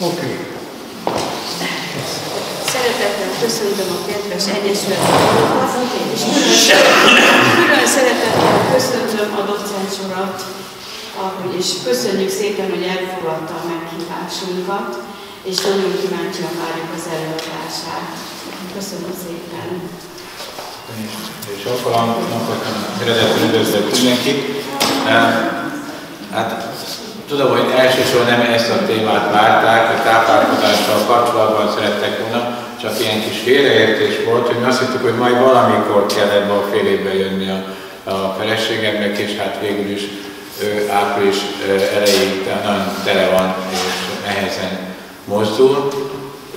Oké. Okay. Szeretettel köszöntöm a kedves Egyesület és külön szeretettel köszöntöm a docens urat, és köszönjük szépen, hogy elfogadta a meghívásunkat, és nagyon kíváncsian várjuk az előadását. Köszönöm szépen. És akkor a napot szeretettel üdvözlök mindenkit. Hát tudom, hogy elsősorban nem ezt a témát várták, a táplálkozással kapcsolatban szerettek volna, csak ilyen kis félreértés volt, hogy mi azt hittük, hogy majd valamikor kell ebbe a fél évbe jönni a, a feleségemnek, és hát végül is ő április elejéig nagyon tele van, és nehezen mozdul.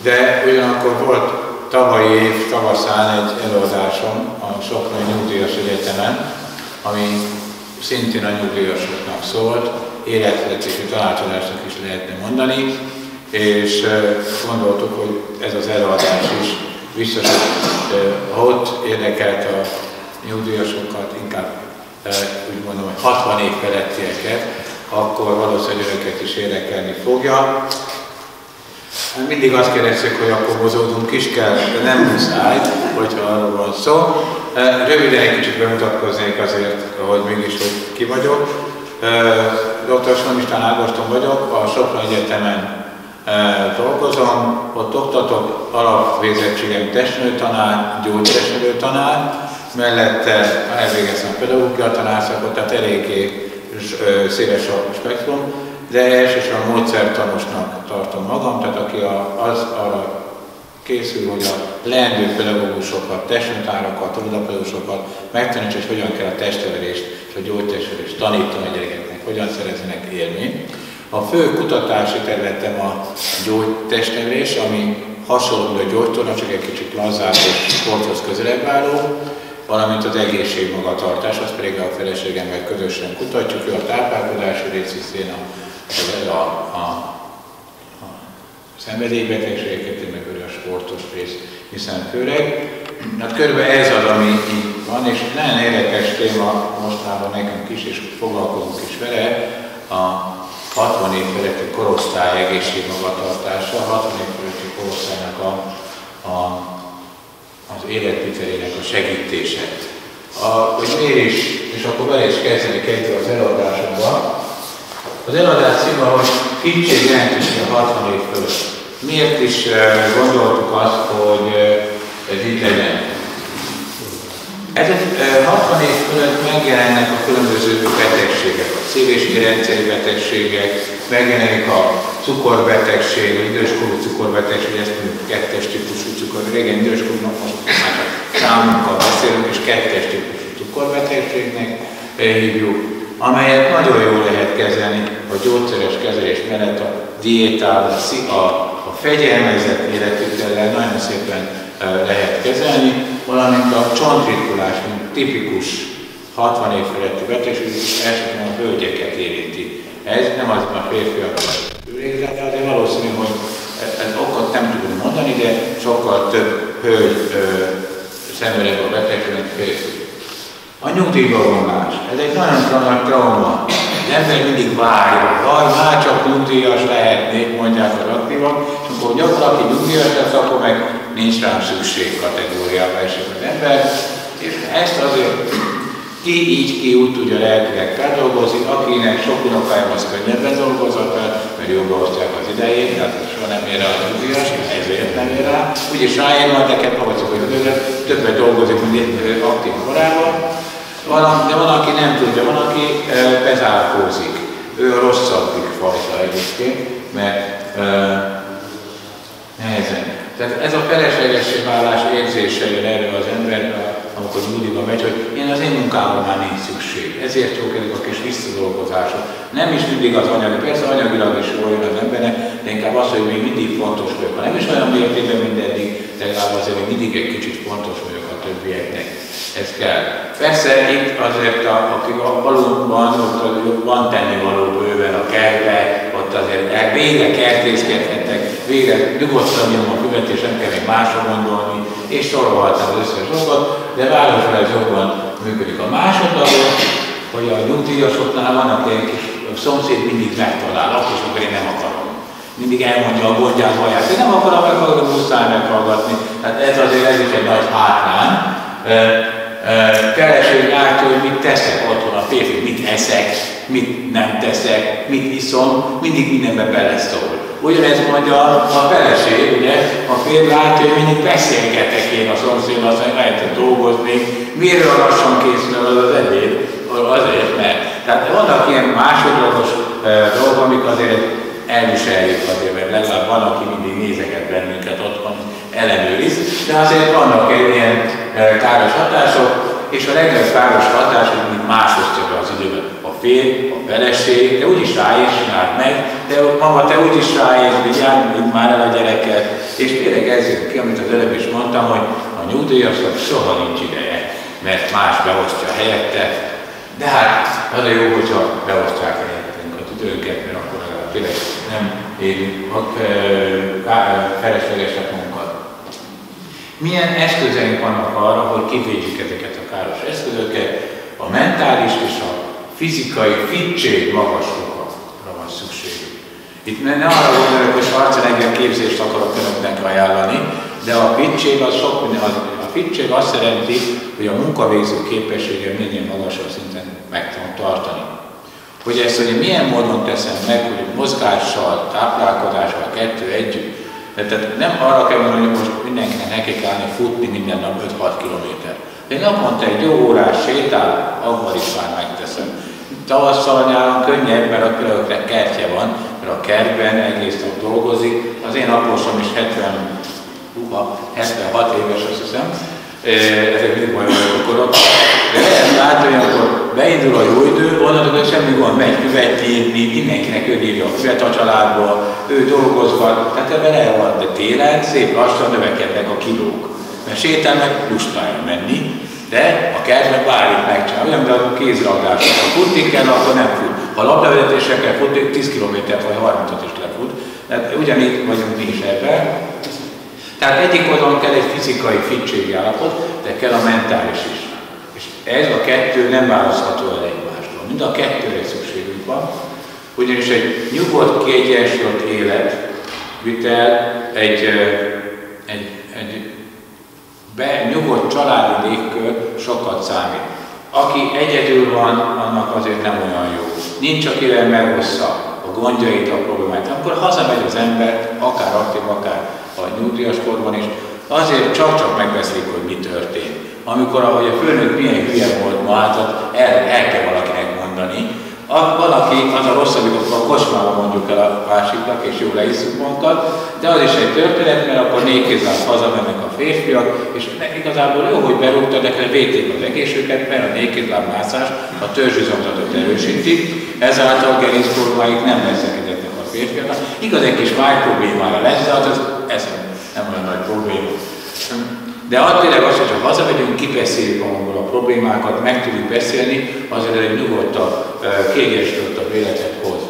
De ugyanakkor volt tavalyi év tavaszán egy előadásom a Soproni Nyugdíjas Egyetemen, ami szintén a nyugdíjasoknak szólt, életvezetési tanácsadásnak is lehetne mondani, és gondoltuk, hogy ez az előadás is biztos, hogy ott érdekelt a nyugdíjasokat, inkább úgy mondom, hogy 60 év felettieket, akkor valószínűleg őket is érdekelni fogja. Hát mindig azt kérdezzük, hogy akkor mozódunk is kell, de nem muszáj, hogyha arról van szó. Röviden egy kicsit bemutatkoznék azért, hogy mégis, hogy ki vagyok. Dr. Somistán Ágoston vagyok, a Sopron Egyetemen dolgozom, ott oktatok, alapvégzettségem testnőtanár, gyógytestnőtanár, mellette elvégeztem a pedagógia tanárszakot, tehát eléggé széles a spektrum, de elsősorban módszertanosnak tartom magam, tehát aki az arra készül, hogy a leendő pedagógusokat, testnőtárakat, óvodapedagógusokat megtanítsa, hogy hogyan kell a testnevelést és a gyógytestnevelést tanítani a gyerekeknek, hogyan szerezzenek élményt. A fő kutatási területem a gyógytestnevelés, ami hasonló a gyógytorna, csak egy kicsit lazább és sporthoz közelebb álló, valamint az egészség magatartás, azt pedig a feleségemmel közösen kutatjuk, ő a táplálkozási rész, a, a, a, a szenvedélybetegségeket, meg a sportos rész, hiszen főleg. Hát körülbelül ez az, ami így van, és nagyon érdekes téma mostanában nekünk is, és foglalkozunk is vele, a 60 év feletti korosztály egészségmagatartása, 60 év feletti korosztálynak a, a, az életvitelének a segítése. A, hogy miért is, és akkor bele is kezdeni kezdve az előadásomban. Az előadás címe, hogy kincség jelentőség a 60 év fölött. Miért is gondoltuk azt, hogy ez így legyen? Ezek 60 év fölött megjelennek a különböző betegségek, a szív- és érrendszeri betegségek, megjelenik a cukorbetegség, az időskorú cukorbetegség, ezt mondjuk kettes típusú cukor, régen időskorúnak most már számunkkal beszélünk, és kettes típusú cukorbetegségnek hívjuk, amelyet nagyon jól lehet kezelni a gyógyszeres kezelés mellett a diétával, a, a fegyelmezett életvitellel nagyon szépen lehet kezelni, valamint a csontritkulás, mint tipikus 60 év feletti betegség, elsősorban a hölgyeket érinti. Ez nem az a férfiak végzete, de valószínű, hogy ez okot nem tudunk mondani, de sokkal több hölgy szenvedett a betegségnek férfi. A nyugdíjba vonás. Ez egy nagyon nagy trauma. Az ember mindig várja, hogy már csak nyugdíjas lehetnék, mondják az aktívak, és akkor gyakran, aki nyugdíjas lesz, akkor meg nincs rám szükség kategóriába esik az ember, és ezt azért ki így, ki úgy tudja lelkileg feldolgozni, akinek sok unokája az könnyebben dolgozott fel, mert jobban osztják az idejét, tehát soha nem ér rá a nyugdíjas, ezért nem ér rá. Úgyis ráér majd neked magacok, hogy többet dolgozik, mint aktív korában. Van, de van, aki nem tudja, van, aki bezárkózik. Ő a rosszabbik fajta egyébként, mert e, nehezen. Tehát ez a feleslegessé válás érzése jön elő az emberbe, amikor nyugdíjba megy, hogy én az én munkámon már nincs szükség. Ezért jók ezek a kis visszadolgozások. Nem is mindig az anyagi, persze anyagilag is jól jön az embernek, de inkább az, hogy még mindig fontos vagyok. Nem is olyan mértékben, mint eddig, de legalább azért még mindig egy kicsit fontos vagyok a többieknek. Ez kell. Persze itt azért, a, akik a valóban, ott van tennivaló bőven a kertbe, ott azért el, végre kertészkedhetnek, végre nyugodtan nyom a füvet, és nem kell még másra gondolni, és sorolhatnám az összes dolgot, de városra ez jobban működik. A másodlagon, hogy a nyugdíjasoknál van, aki egy kis szomszéd mindig megtalál, akkor is, akkor én nem akarom. mindig elmondja a gondját, baját. Én nem akarom meghallgatni, muszáj meghallgatni. Hát ez azért ez is egy nagy hátrány. Feleség látja, hogy mit teszek otthon a férfi, mit eszek, mit nem teszek, mit iszom, mindig mindenbe beleszól. Ugyanez mondja a feleség, ugye, a férj látja, hogy mindig beszélgetek én a szomszédban, azt lehet dolgozni, miért a lassan készül az az ebéd, azért, mert. Tehát vannak ilyen másodlagos dolgok, amik azért elviseljük azért, mert legalább van, aki mindig nézeget bennünket otthon, ellenőriz, de azért vannak ilyen káros hatások, és a legnagyobb káros hatás, hogy mint más osztja be az időben. A férj, a feleség, de úgyis csináld meg, de mama, te úgyis ráér, vigyázz, mint már el a gyereket. És tényleg ez ki, amit az előbb is mondtam, hogy a nyugdíjasnak soha nincs ideje, mert más beosztja helyette. De hát az a jó, hogyha beosztják helyettünk a időnket, mert akkor tényleg nem érünk feleslegesek munkat. Milyen eszközeink vannak arra, hogy kivédjük ezeket a káros eszközöket? A mentális és a fizikai fittség magasokra van szükség. Itt ne arra gondolok, hogy Schwarzenegger képzést akarok önöknek ajánlani, de a fittség az sok az, a fittség azt jelenti, hogy a munkavégző képessége minél magasabb szinten meg tudom tartani. Hogy ezt hogy milyen módon teszem meg, hogy mozgással, táplálkozással, kettő együtt. Tehát nem arra kell mondani, hogy most mindenkinek neki kellene futni minden nap 5-6 kilométer. De naponta egy jó órás sétál, abban is már megteszem. Tavasszal, nyáron könnyebb, mert a különböző kertje van, mert a kertben egész nap dolgozik. Az én apósom is 70, uha, 76 éves, azt hiszem, ezek mind majd korok. De lehet látni, hogy akkor beindul a jó idő, onnantól semmi gond, megy füvet írni, mindenkinek ő írja a füvet a családból, ő dolgozgat, tehát ebben el van, de télen szép lassan növekednek a kilók. Mert sétálnak lustára menni, de a kertben bármit megcsinál. Olyan, de a kézragadás. Ha futni kell, akkor nem fut. Ha labdavezetésre kell futni, 10 km vagy 30-at is lefut. Tehát ugyanígy vagyunk mi is ebben. Tehát egyik oldalon kell egy fizikai fittségi állapot, de kell a mentális is. És ez a kettő nem választható el egymástól. Mind a kettőre szükségünk van, ugyanis egy nyugodt, kiegyensúlyozott élet vitel egy, egy, egy be, nyugodt családi légkör sokat számít. Aki egyedül van, annak azért nem olyan jó. Nincs, akivel megossza a gondjait, a problémáit. Akkor hazamegy az ember, akár aktív, akár a nyugdíjas korban is, azért csak-csak megbeszélik, hogy mi történt. Amikor, ahogy a főnök milyen hülye volt ma, hát el, el kell valakinek mondani, a, valaki, az a rossz, amikor a kocsmában mondjuk el a másiknak, és jól leisszuk magunkat, de az is egy történet, mert akkor négykézzel hazamennek a férfiak, és igazából jó, hogy berúgta, de védték az egészségüket, mert a négykézláb mászás a törzsizomzatot erősíti, ezáltal gerincformáik nem veszekedettek a férfiaknak. Igaz, egy kis máj problémája lesz, de az ez nem olyan nagy probléma. De tényleg az, hogyha hazamegyünk, kibeszéljük magunkból a problémákat, meg tudjuk beszélni, azért egy nyugodtabb, kiegyensúlyozottabb életet hoz.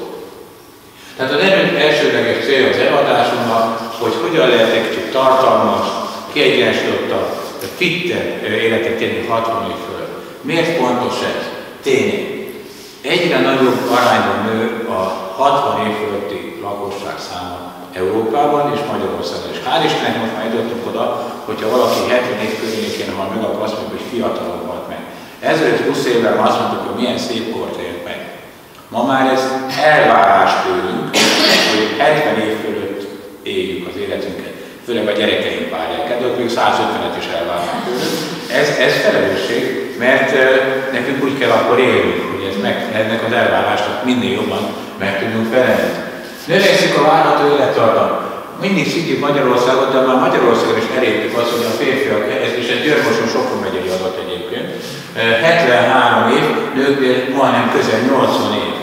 Tehát az elsődleges cél az eladásunknak, hogy hogyan lehet egy tartalmas, kiegyensúlyozottabb, fittebb életet élni 60 év fölött. Miért fontos ez? Tényleg. Egyre nagyobb arányban nő a 60 év fölötti lakosság száma Európában és Magyarországon is. Hál' Istennek most már jutottunk oda, hogyha valaki 70 év környékén hal meg, akkor azt mondjuk, hogy fiatalon halt meg. Ezelőtt 20 évvel azt mondtuk, hogy milyen szép kort élt meg. Ma már ez elvárás tőlünk, hogy 70 év fölött éljük az életünket. Főleg a gyerekeink várják de ott még 150-et is elvárnak tőlünk. Ez, ez felelősség, mert nekünk úgy kell akkor élni, hogy ez meg, ennek az elvárásnak minél jobban meg tudjunk felelni. Növekszik a várható élettartam. Mindig szintén Magyarországot, de már Magyarországon is elértük azt, hogy a férfiak, ez is egy Györmoson Sopron megyei adat egyébként, 73 év, nőknél majdnem közel 80 év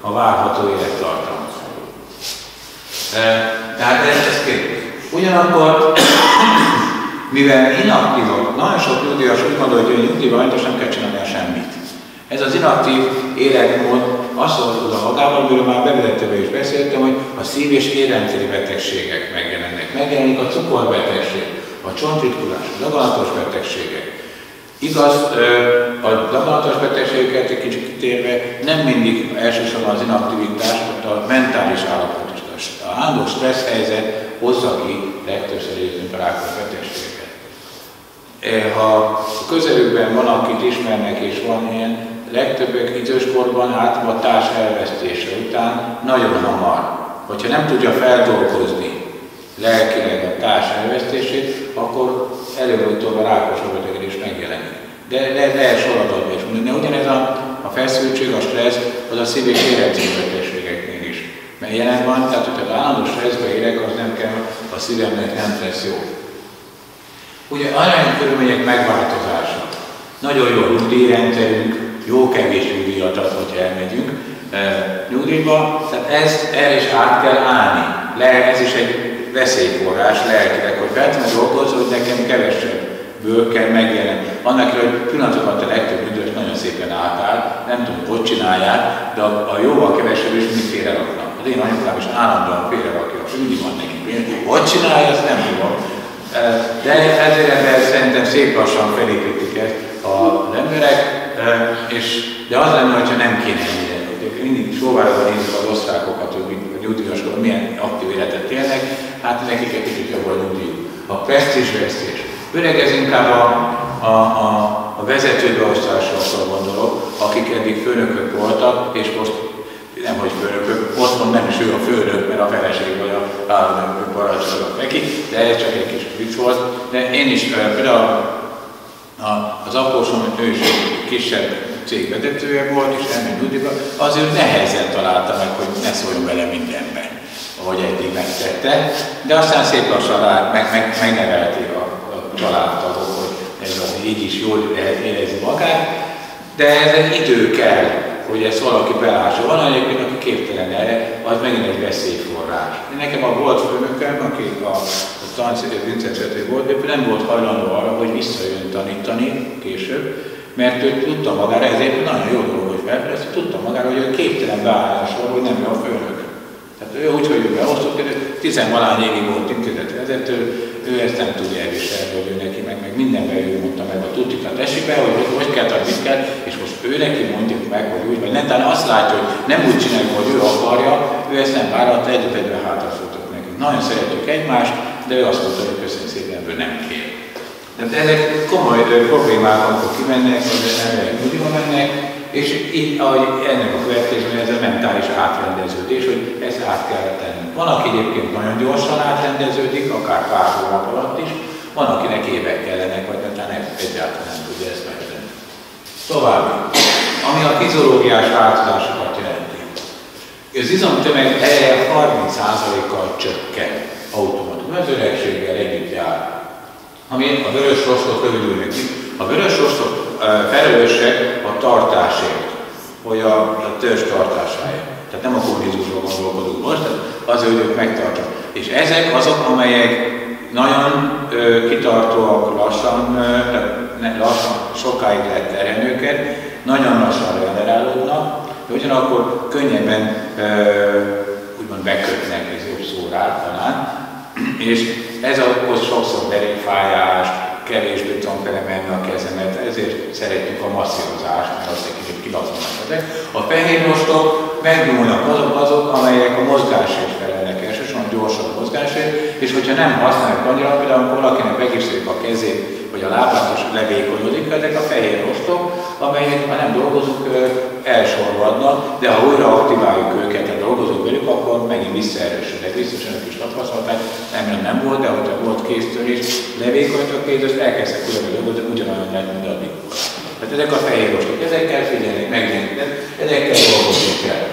a várható élettartam. Tehát ez, ez kérdés. Ugyanakkor, mivel inaktívak, nagyon sok nyugdíjas úgy gondolja, hogy nyugdíjban nem kell csinálni semmit. Ez az inaktív életmód azt oda magával, amiről már bevezetőben is beszéltem, hogy a szív- és érrendszeri betegségek megjelennek. Megjelenik a cukorbetegség, a csontritkulás, a daganatos betegségek. Igaz, a daganatos betegségeket egy kicsit kitérve nem mindig elsősorban az inaktivitás, ott a mentális állapot is állandó stressz helyzet hozza ki legtöbbször a rákos betegséget. Ha a közelükben van, akit ismernek és van ilyen, legtöbbek időskorban társ elvesztése után nagyon hamar, hogyha nem tudja feldolgozni lelkileg a társ elvesztését, akkor előbb-utóbb a rákos betegedés megjelenik. De le, lehet soradatba is mondani. Ugyanez a, a feszültség, a stressz, az a szív- és érrendszerbetegségeknél is. Mert jelen van, tehát hogyha állandó stresszbe érek, az nem kell, a szívemnek nem lesz jó. Ugye aránykörülmények megváltozása. Nagyon jó a nyugdíjrendszerünk, jó kevés nyugdíjat ad, hogy elmegyünk e, nyugdíjba, tehát ez el is át kell állni. Le, ez is egy veszélyforrás lelkileg, hogy fel tudom dolgozni, hogy nekem kevesebből kell megjelenni. Annak, hogy pillanatokat a legtöbb időt nagyon szépen átáll, nem tudom, hogy csinálják, de a, a jóval kevesebb is mindig félreraknak. Az én anyukám is állandóan félrerakja, mindig van neki pénz. Hogy csinálja, azt nem tudom. De ezért szerintem szép lassan felépítik ezt az emberek, és, de az lenne, hogyha nem kéne ennyire. Mindig sóvárban nézzük az osztrákokat, hogy a nyugdíjasokon milyen aktív életet élnek, hát nekik egy kicsit jobb a nyugdíj. A presztízsvesztés. Öreg ez inkább a, a, a, a vezetőbeosztásokról gondolok, akik eddig főnökök voltak, és most nem hogy főnökök, otthon nem is ő a főnök, mert a feleség vagy a államok parancsolnak neki, de ez csak egy kis vicc volt. De én is például az apósom, ő is kisebb cégvezetője volt, és elment nyugdíjba, azért nehezen találta meg, hogy ne szóljon bele mindenben, ahogy eddig megtette, de aztán szép lassan rá, meg, meg, megnevelték a, a családtagok, hogy ez az így is jól érezni magát, de ez idő kell, hogy ezt valaki belássa. Van egyébként, aki képtelen erre, az megint egy veszélyforrás. Nekem a volt főnököm, aki a, a tanszékbüntető volt, ő nem volt hajlandó arra, hogy visszajön tanítani később, mert ő tudta magára, ezért nagyon jó dolog, hogy felfedezte, tudta magára, hogy ő képtelen beállásra, hogy nem ő a főnök. Tehát ő úgy, hogy ő beosztott, tizenvalány évig volt intézetvezető, ő ezt nem tudja elviselni, hogy ő neki meg, meg mindenben ő mondta meg a tudikat esik be, hogy hogy kell, mit kell, és most ő neki mondjuk meg, hogy úgy, vagy nem, talán azt látja, hogy nem úgy csinálja, hogy ő akarja, ő ezt nem váratta, egyet egyben hátraszoltak neki. Nagyon szeretjük egymást, de ő azt mondta, hogy köszönjük szépen, ebből nem kér. Tehát ezek komoly problémák, amikor kimennek, vagy emberek nyugdíjba mennek, és így, ahogy ennek a következménye ez a mentális átrendeződés, hogy ezt át kell tenni. Van, aki egyébként nagyon gyorsan átrendeződik, akár pár hónap alatt is, van, akinek évek kellenek, vagy talán egyáltalán nem tudja ezt megtenni. Tovább, ami a fiziológiás változásokat jelenti. Az izomtömeg helye 30%-kal csökken automatikusan, az öregséggel együtt jár. Ami a vörös rostot rövidül neki. A vörös rostok felelősek a tartásért, hogy a, a törzs tartásáért. Tehát nem a kommunizmusról gondolkodunk most, az, hogy ők megtartják. És ezek azok, amelyek nagyon ö, kitartóak, lassan, ö, ne, lassan, sokáig lehet terhelni őket, nagyon lassan regenerálódnak, de ugyanakkor könnyebben ö, úgymond bekötnek, ez jobb szó rá talán, és ez okoz sokszor derékfájást, kevésbé tudom felemelni a kezemet, ezért szeretjük a masszírozást, mert azt egy kicsit kilazulnak ezek. A fehér rostok megnyúlnak azok, azok, amelyek a mozgásért felelnek elsősorban gyorsabb mozgásért, és hogyha nem használják annyira, például valakinek megígérik a kezét, a lábát is levékonyodik, ezek a fehér rostok, amelyek, ha nem dolgozunk, elsorvadnak, de ha újra aktiváljuk őket, ha dolgozunk velük, akkor megint visszaerősödnek. Biztos önök is tapasztalták, nem, nem volt, de hogyha volt kéztörés, levékonyítok kéz, azt elkezdtek újra dolgozni, ugyanolyan lehet, mint addig. Tehát ezek a fehér rostok, ezekkel figyelni, megjelenni, ezekkel dolgozni kell.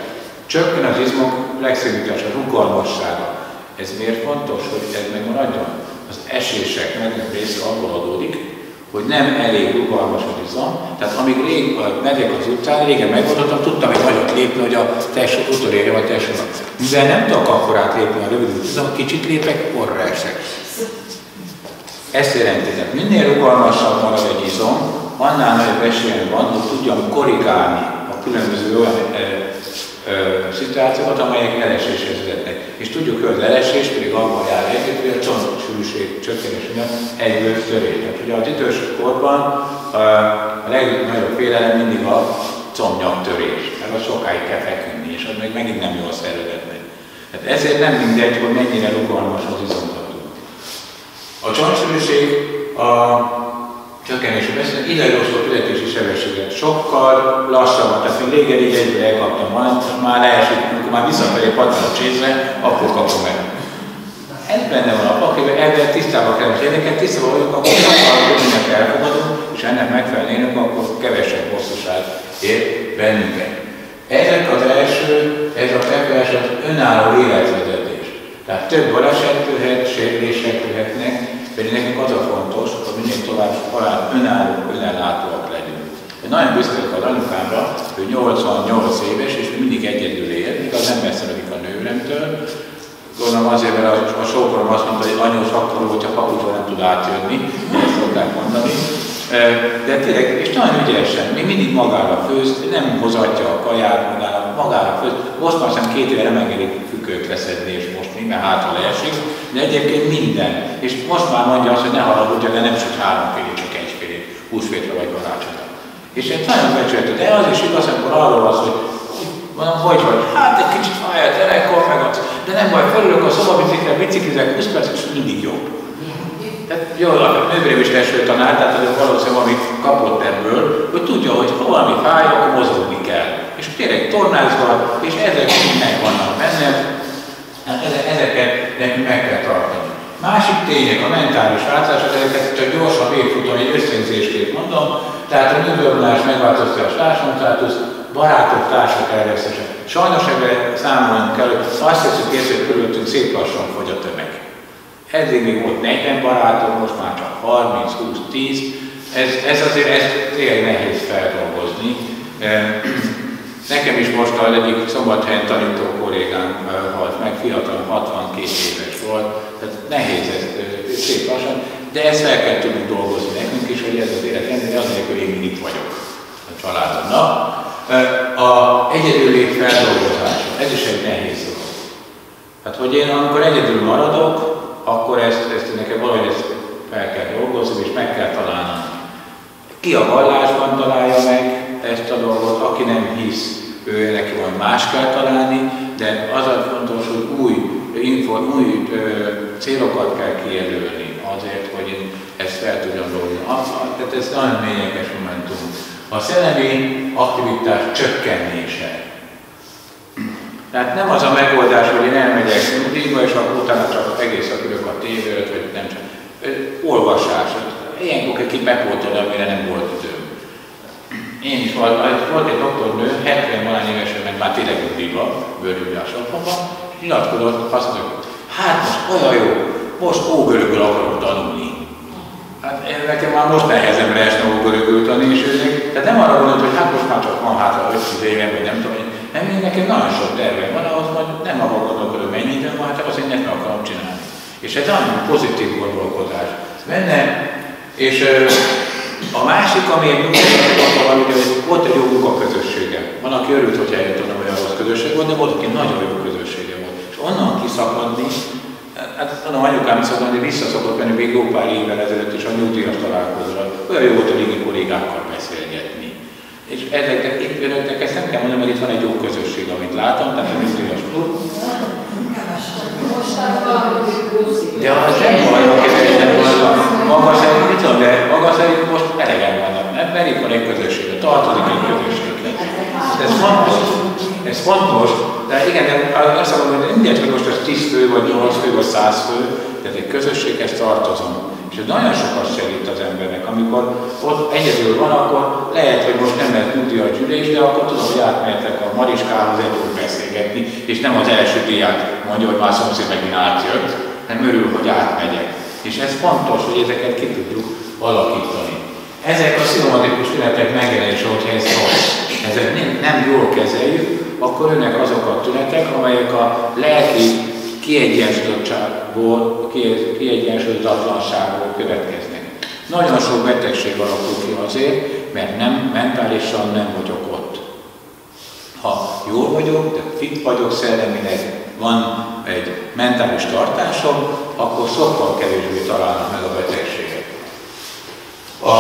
Csökken az izmok legszűkítés, a rugalmassága. Ez miért fontos, hogy ez megmaradjon? Az esések legnagyobb része abból adódik, hogy nem elég rugalmas az izom. Tehát amíg rég megyek az utcán, régen megoldottam, tudtam egy nagyot lépni, hogy a tesó utolérje vagy tesónak. Mivel nem tudok akkor átlépni a rövid izom, kicsit lépek, orra esek. Ezt jelenti, hogy minél rugalmasabb marad egy izom, annál nagyobb esélyen van, hogy tudjam korrigálni a különböző olyan e, e, szituációkat, amelyek eleséshez vezetnek. És tudjuk, hogy az elesés pedig abban jár együtt, hogy a csontsűrűség csökkenés miatt egyből törés. Tehát ugye az idős korban a legnagyobb félelem mindig a combnyaktörés, mert az sokáig kell feküdni, és az még megint nem jó a szervezetnek. Hát ezért nem mindegy, hogy mennyire rugalmas az izomzatunk. A csontsűrűség a csökkenésű beszél idegrosszó tületési sebességet sokkal lassabban, tehát még régen így egyből elkaptam, most már leesik, amikor már visszafelé pattan a csészre, akkor kapom meg. Ez benne van a pakliben, ebben tisztában kell, hogy ezeket tisztában vagyunk, akkor sokkal mindent elfogadunk, és ennek megfelelnénk, akkor kevesebb hosszúság ér bennünket. Ezek az első, ez a fekvés az önálló életvezetés. Tehát több baleset tűhet, sérülések tűhetnek, pedig nekünk az a fontos, hogy minél tovább talán önálló, önellátóak legyünk. Én nagyon büszke az anyukámra, hogy 88 éves, és mindig egyedül él, igaz nem messzelik a nőremtől, Gondolom azért, mert a, a sógorom azt mondta, hogy anyós akkor, hogyha kaputól nem tud átjönni, ezt szokták mondani. De tényleg, és nagyon ügyesen, még mindig magára főz, nem hozatja a kaját magára, magára főz. Most már sem két éve nem engedik függők leszedni, és most minden hátra leesik, de egyébként minden. És most már mondja azt, hogy ne haragudja, de nem csak három félig, csak egy félig, húsvétra vagy karácsonyra. És egy nagyon becsülhető, de az is igaz, amikor arról az, hogy Mondom, hogy vagy? Hát egy kicsit fáj a telekor, meg az, de nem baj, felülök a szobabicikre, biciklizek 20 perc, és mindig jobb. Tehát jól a nővérem is első tanár, tehát valószínűleg valamit kapott ebből, hogy tudja, hogy ha valami fáj, akkor mozogni kell. És tényleg tornázva, és ezek mind megvannak benne, hát ezeket nekünk meg kell tartani. Másik tények, a mentális változások, ezeket csak gyorsan végfutom, egy összegzésként mondom, tehát a növővonás megváltoztatja a stársontátuszt, barátok, társak elvesztesek. Sajnos ebben számolni kell, hogy azt hiszük észre, hogy körülöttünk szép lassan fogy a tömeg. Eddig még volt 40 barátom, most már csak 30, 20, 10. Ez, ez azért ez tényleg nehéz feldolgozni. Nekem is most a egyik szombathelyen tanító kollégám halt meg, fiatal, 62 éves volt, tehát nehéz ez szép lassan, de ezt fel kell tudni dolgozni nekünk is, hogy ez az élet rendben, azért, én mindig vagyok a családomnak. A egyedüllét feldolgozása, ez is egy nehéz dolog. Hát, hogy én amikor egyedül maradok, akkor ezt, ezt nekem valahogy ezt fel kell dolgozni, és meg kell találnom. Ki a vallásban találja meg ezt a dolgot, aki nem hisz, ő neki van más kell találni, de az a fontos, hogy új, info, új ö, célokat kell kijelölni azért, hogy én ezt fel tudjam dolgozni. Tehát ez nagyon lényeges momentum. A szellemi aktivitás csökkenése. Tehát nem az a megoldás, hogy én elmegyek nyugdíjba, és akkor utána csak egész a ülök a tévőt, vagy nem csak. Olvasás. Ilyenkor kell kipepoltani, amire nem volt időm. Én is volt, volt egy doktornő, 70 valány évesen meg már tényleg nyugdíjba, bőrügyás otthonban, nyilatkozott, azt mondja, hát most olyan jó, most ógörögül akarok tanulni. Hát én nekem már most nehezemre esne ógörögül tanulni, és őnek, tehát nem arra gondolt, hogy hát most már csak van hátra 5 éve, vagy nem tudom, nem, én nekem nagyon sok terve van, ahhoz majd nem arra gondolok, hogy mennyi idő van, hát azért nem akarom csinálni. És ez nagyon pozitív gondolkodás benne, és a másik, ami egy munkahelyben van, hogy volt egy jó munkaközössége. Van, aki örült, hogy eljött oda, hogy rossz közösség volt, de volt, aki nagyon jó közössége volt. És onnan kiszakadni, hát mondom, anyukám viszont hogy visszaszokott menni még jó pár évvel ezelőtt is a nyugdíjas találkozóra. Olyan jó volt a régi kollégákkal beszélgetni. És ezeknek itt önöknek ezt nem kell mondani, mert itt van egy jó közösség, amit látom, tehát a nyugdíjas klub. De az nem baj, hogy nem van. Maga szerint, mit de maga szerint most elegen vannak, nem? Mert itt van egy közösség, tartozik egy közösséghez. Ez fontos, ez fontos, de igen, de azt mondom, hogy mindegy, hogy most ez 10 fő, vagy 8 fő, vagy 100 fő, de egy közösséghez tartozom. És ez nagyon sokat segít az embernek. Amikor ott egyedül van, akkor lehet, hogy most nem lehet tudni a gyűlés, de akkor tudom, hogy átmehetek a Mariskához együtt beszélgetni, és nem az első diát mondja, hogy már szomszéd megint átjött, hanem örül, hogy átmegyek. És ez fontos, hogy ezeket ki tudjuk alakítani. Ezek a szinomatikus tünetek megjelenése, hogyha ez rossz, ezek nem jól kezeljük, akkor önnek azok a tünetek, amelyek a lelki kiegyensúlyozottságból, kiegyensúlyozatlanságból következnek. Nagyon sok betegség alakul ki azért, mert nem, mentálisan nem vagyok ott. Ha jól vagyok, de fit vagyok szellemileg, van egy mentális tartásom, akkor sokkal kevésbé találnak meg a betegséget. A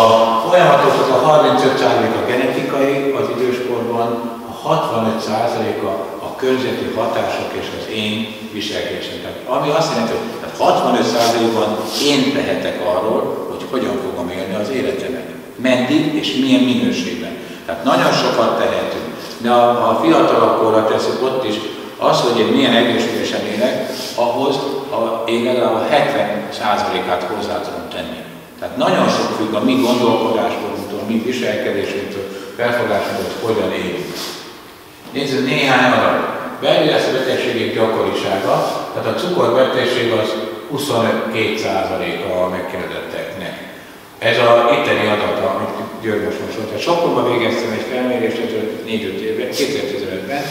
folyamatoknak a 35% a genetikai az időskorban, a 65%-a a környezeti hatások és az én viselkedésen. Tehát ami azt jelenti, hogy 65%-ban én tehetek arról, hogy hogyan fogom élni az életemet. Meddig és milyen minőségben. Tehát nagyon sokat tehetünk. De ha a fiatalokkorra teszünk ott is, az, hogy én milyen egészségesen élek, ahhoz a, én legalább a 70%-át hozzá tudom tenni. Tehát nagyon sok függ a mi gondolkodásból, a mi viselkedésünktől, felfogásunktól, hogy hogyan élünk. Nézzük néhány adat. Belgyász betegségek gyakorisága, tehát a cukorbetegség az 22%-a a megkérdetteknek. Ez a itteni adat, amit György most most volt. Sokkorban végeztem egy felmérést, 4-5 évben, 2015-ben,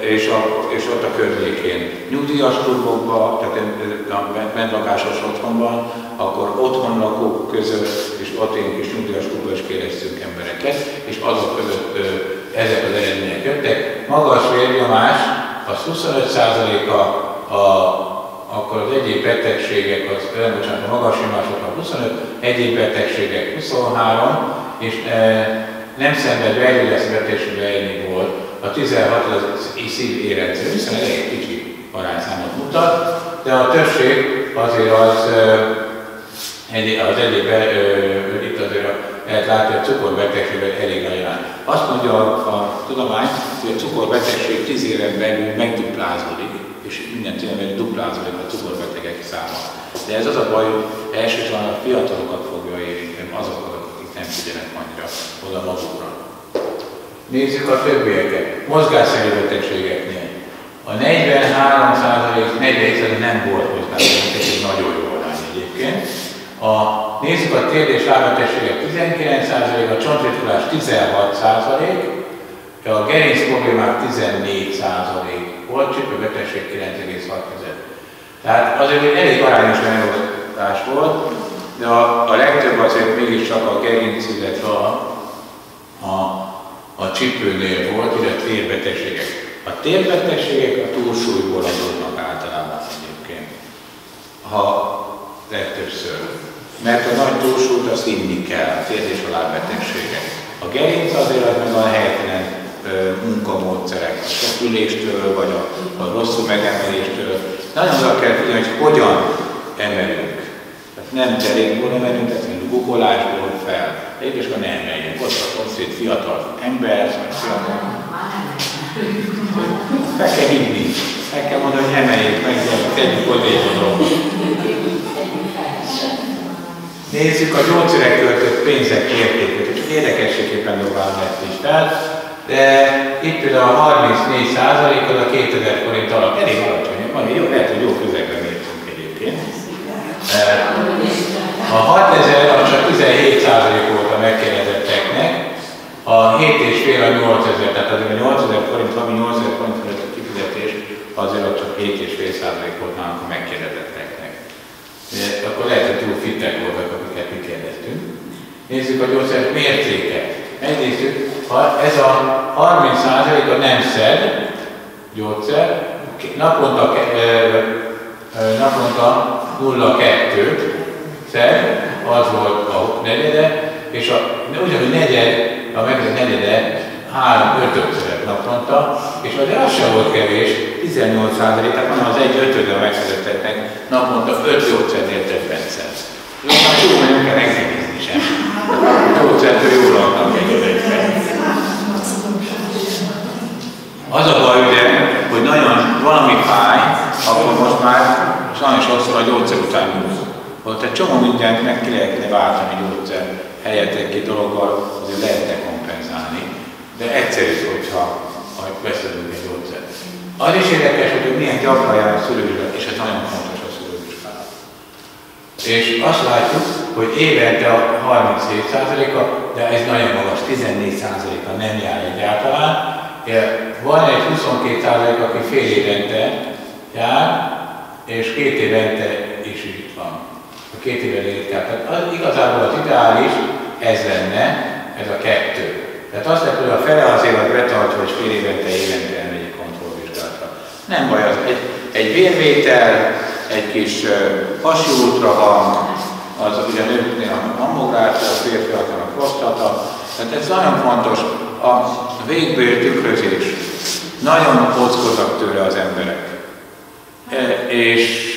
és, a, és ott a környékén nyugdíjas klubokban, tehát a bentlakásos otthonban, akkor otthon lakók között, és ott én kis nyugdíjas klubban is kérdeztünk embereket, és azok között ezek az eredmények jöttek. Magas vérnyomás, az 25%-a a akkor az egyéb betegségek, az, bocsánat, a magas nyomásoknak 25, egyéb betegségek 23, és e, nem szenved vegyüles betegségbe volt. A 16 az szív érrendszer, viszont elég kicsi arányszámot mutat, de a többség azért az, az egyéb, lehet látni, hogy cukorbetegségben elég nagy arány. Azt mondja a, a tudomány, hogy a cukorbetegség 10 éven belül megduplázódik, és minden tényleg duplázódik a cukorbetegek száma. De ez az a baj, hogy elsősorban a fiatalokat fogja érinteni, azokat, akik nem figyelnek annyira oda magukra. Nézzük a többieket. Mozgásszerű betegségeknél. A 43% 40 nem volt mozgásszerű betegség, nagyon jó arány egyébként. A, nézzük a térd és lábbetegségek 19% a csontritkulás 16% a gerinc problémák 14% volt, csípőbetegség 9,6% Tehát azért egy elég arányos megoldás volt, de a, a legtöbb azért mégiscsak a gerinc, illetve a, a, a csipőnél volt, illetve térbetegségek. A térbetegségek a túlsúlyból adódnak általában egyébként, ha legtöbbször. Mert a nagy túlsúlyt azt inni kell, tér és a lábbetegségek. A gerinc azért az meg a helytelen munkamódszerek, a üléstől, vagy a, a rosszul megemeléstől. Nagyon oda kell figyelni, hogy hogyan emelünk. Tehát nem derékból emelünk, tehát mint guggolásból fel. És akkor ne emeljünk. Ott a ott fiatal ember, fiatal. Fel kell hívni. Meg kell mondani, hogy emeljék meg, tegyük odébb Nézzük a gyógyszerek költött pénzek értékét, csak érdekességképpen dobálom ezt is fel de itt például a 34 százalék az a 2000 forint alatt elég alacsony, van, jó, lehet, hogy jó közegben mértünk egyébként. A 6000 az csak 17 százalék volt a megkérdezetteknek, a 7,5 a 8000, tehát azért a 8000 forint, ami 8000 forint fölött a kifizetés, azért csak 7,5 százalék volt nálunk a megkérdezetteknek. De akkor lehet, hogy túl fittek voltak, akiket mi kérdeztünk. Nézzük a gyógyszer mértéket. Megnézzük, ez a 30%-a nem szed gyógyszer, naponta, naponta 0,2 szed, az volt a negyede, és a, ugyanúgy negyed, a megint negyede 3-5 szeret naponta, és azért az sem volt kevés, 18 tehát hanem az egy ötöde a megszeretettek naponta 5 gyógyszernél többet szed. Jó, már túl nem kell megnézni sem. Gyógyszertől jól laknak egy ötödben. Az a baj ugye, hogy nagyon valami fáj, akkor most már sajnos sokszor a gyógyszer után nyúlsz. Ott egy csomó mindent meg ki lehetne váltani gyógyszer helyett egy-két dologgal, azért lehetne kompenzálni. De egyszerű, hogyha beszélünk egy gyógyszert. Az is érdekes, hogy milyen gyakran jár a szülővizsgálat, és ez nagyon fontos a szülővizsgálat. És azt látjuk, hogy évente a 37%-a, de ez nagyon magas, 14%-a nem jár egyáltalán, van egy 22% aki fél évente jár, és két évente is itt van. A két éven ritkán. Tehát az, igazából az ideális ez lenne, ez a kettő. Tehát azt lehet, hogy a fele az évet betartja, hogy fél évente, évente elmegy kontrollvizsgálatra. Nem baj, az egy, egy vérvétel, egy kis hasi ultrahang, az ugye nőknél a mammográfia, a férfiaknak a prostata. Tehát ez nagyon fontos, a végbél tükrözés. Nagyon óckodnak tőle az emberek. és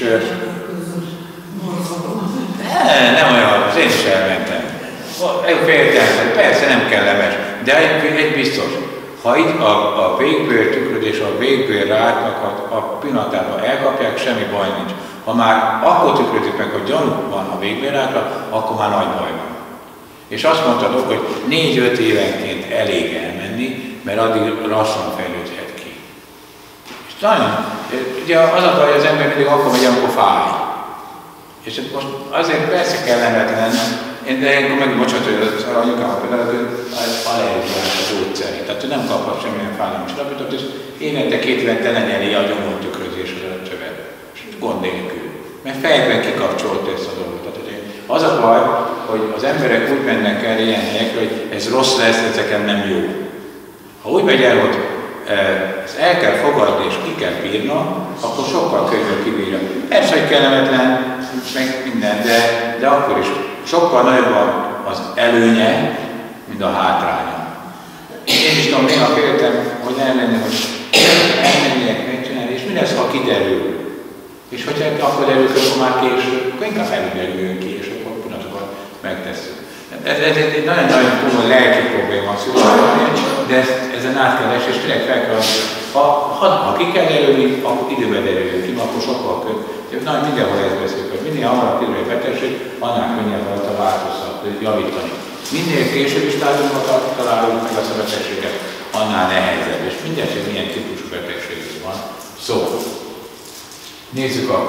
nem, nem olyan, az én is elmentem. Féltem, persze nem kellemes, de egy, egy biztos, ha itt a, a végbér tükrödés, a végbér ráknak a, a pillanatában elkapják, semmi baj nincs. Ha már akkor tükrödik meg, hogy gyanú van a végbérákra, akkor már nagy baj van. És azt mondtad, hogy négy-öt évenként elég elmenni, mert addig lassan fejlődhet ki. És nagyon, ugye az a baj, hogy az ember mindig akkor megy, amikor fáj. És most azért persze kellemetlen, én, de ilyenkor meg bocsánat, hogy az anyukám például, allergiás a gyógyszerét, tehát ő nem kaphat semmilyen fájdalomcsillapítót, és évente két évente lenyeli a nyomortükrözésre a csövet, és gond nélkül. Mert fejben kikapcsolt ezt a dolgot. Tehát, az a baj, hogy az emberek úgy mennek el ilyen helyekre, hogy ez rossz lesz, ezeken nem jó. Ha úgy megy el, hogy e, ezt el kell fogadni és ki kell bírna, akkor sokkal könnyebb kibírja. Persze, hogy kellemetlen, meg minden, de, de akkor is sokkal nagyobb az előnye, mint a hátránya. Én is tudom, néha féltem, hogy elmenni, hogy elmenjek megcsinálni, és mi lesz, ha kiderül? És hogyha akkor derül akkor már később, akkor inkább előderüljön ki, és akkor pillanatokon megtesszük. Ez, ez, egy nagyon-nagyon komoly lelki probléma a de ezt, ezen át kell esni, és tényleg fel kell ha, ha, ha ki kell derülni, akkor időben derüljön ki, akkor sokkal könnyebb. Nagyon mindenhol ezt beszéljük, hogy minél hamarabb kiderül egy betegség, annál könnyebb rajta változtatni, javítani. Minél későbbi stádiumban találunk meg a betegséget, annál nehezebb. És mindegy, milyen típusú betegség van. Szóval, Nézzük a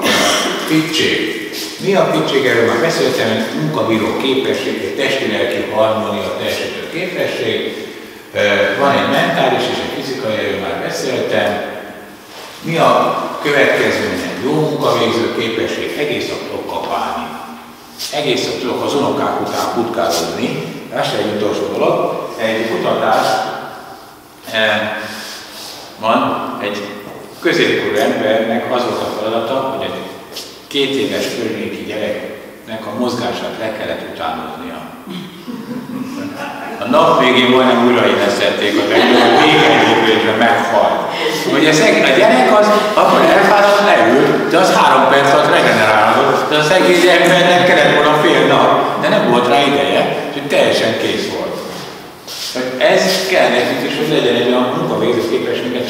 pittség. Mi a pittség? Erről már beszéltem, munkabíró képesség, egy testi-lelki harmónia teljesítő képesség. Van egy mentális és egy fizikai, erről már beszéltem. Mi a következménye? Jó munkavégző képesség, egész nap tudok kapálni. Egész nap tudok az unokák után kutkálódni. Ez egy utolsó dolog. Egy kutatás van, egy középkorú embernek az volt a feladata, hogy egy két éves környéki gyereknek a mozgását le kellett utánoznia. A nap végén majdnem újra élesztették a legjobb, hogy egy évre meghalt. Ugye a gyerek az akkor elfáradt, leült, de az három perc alatt regenerálódott, de a szegény embernek kellett volna fél nap, de nem volt rá ideje, hogy teljesen kész volt. Ez kell nekünk is, hogy legyen egy olyan munkavégző képességet,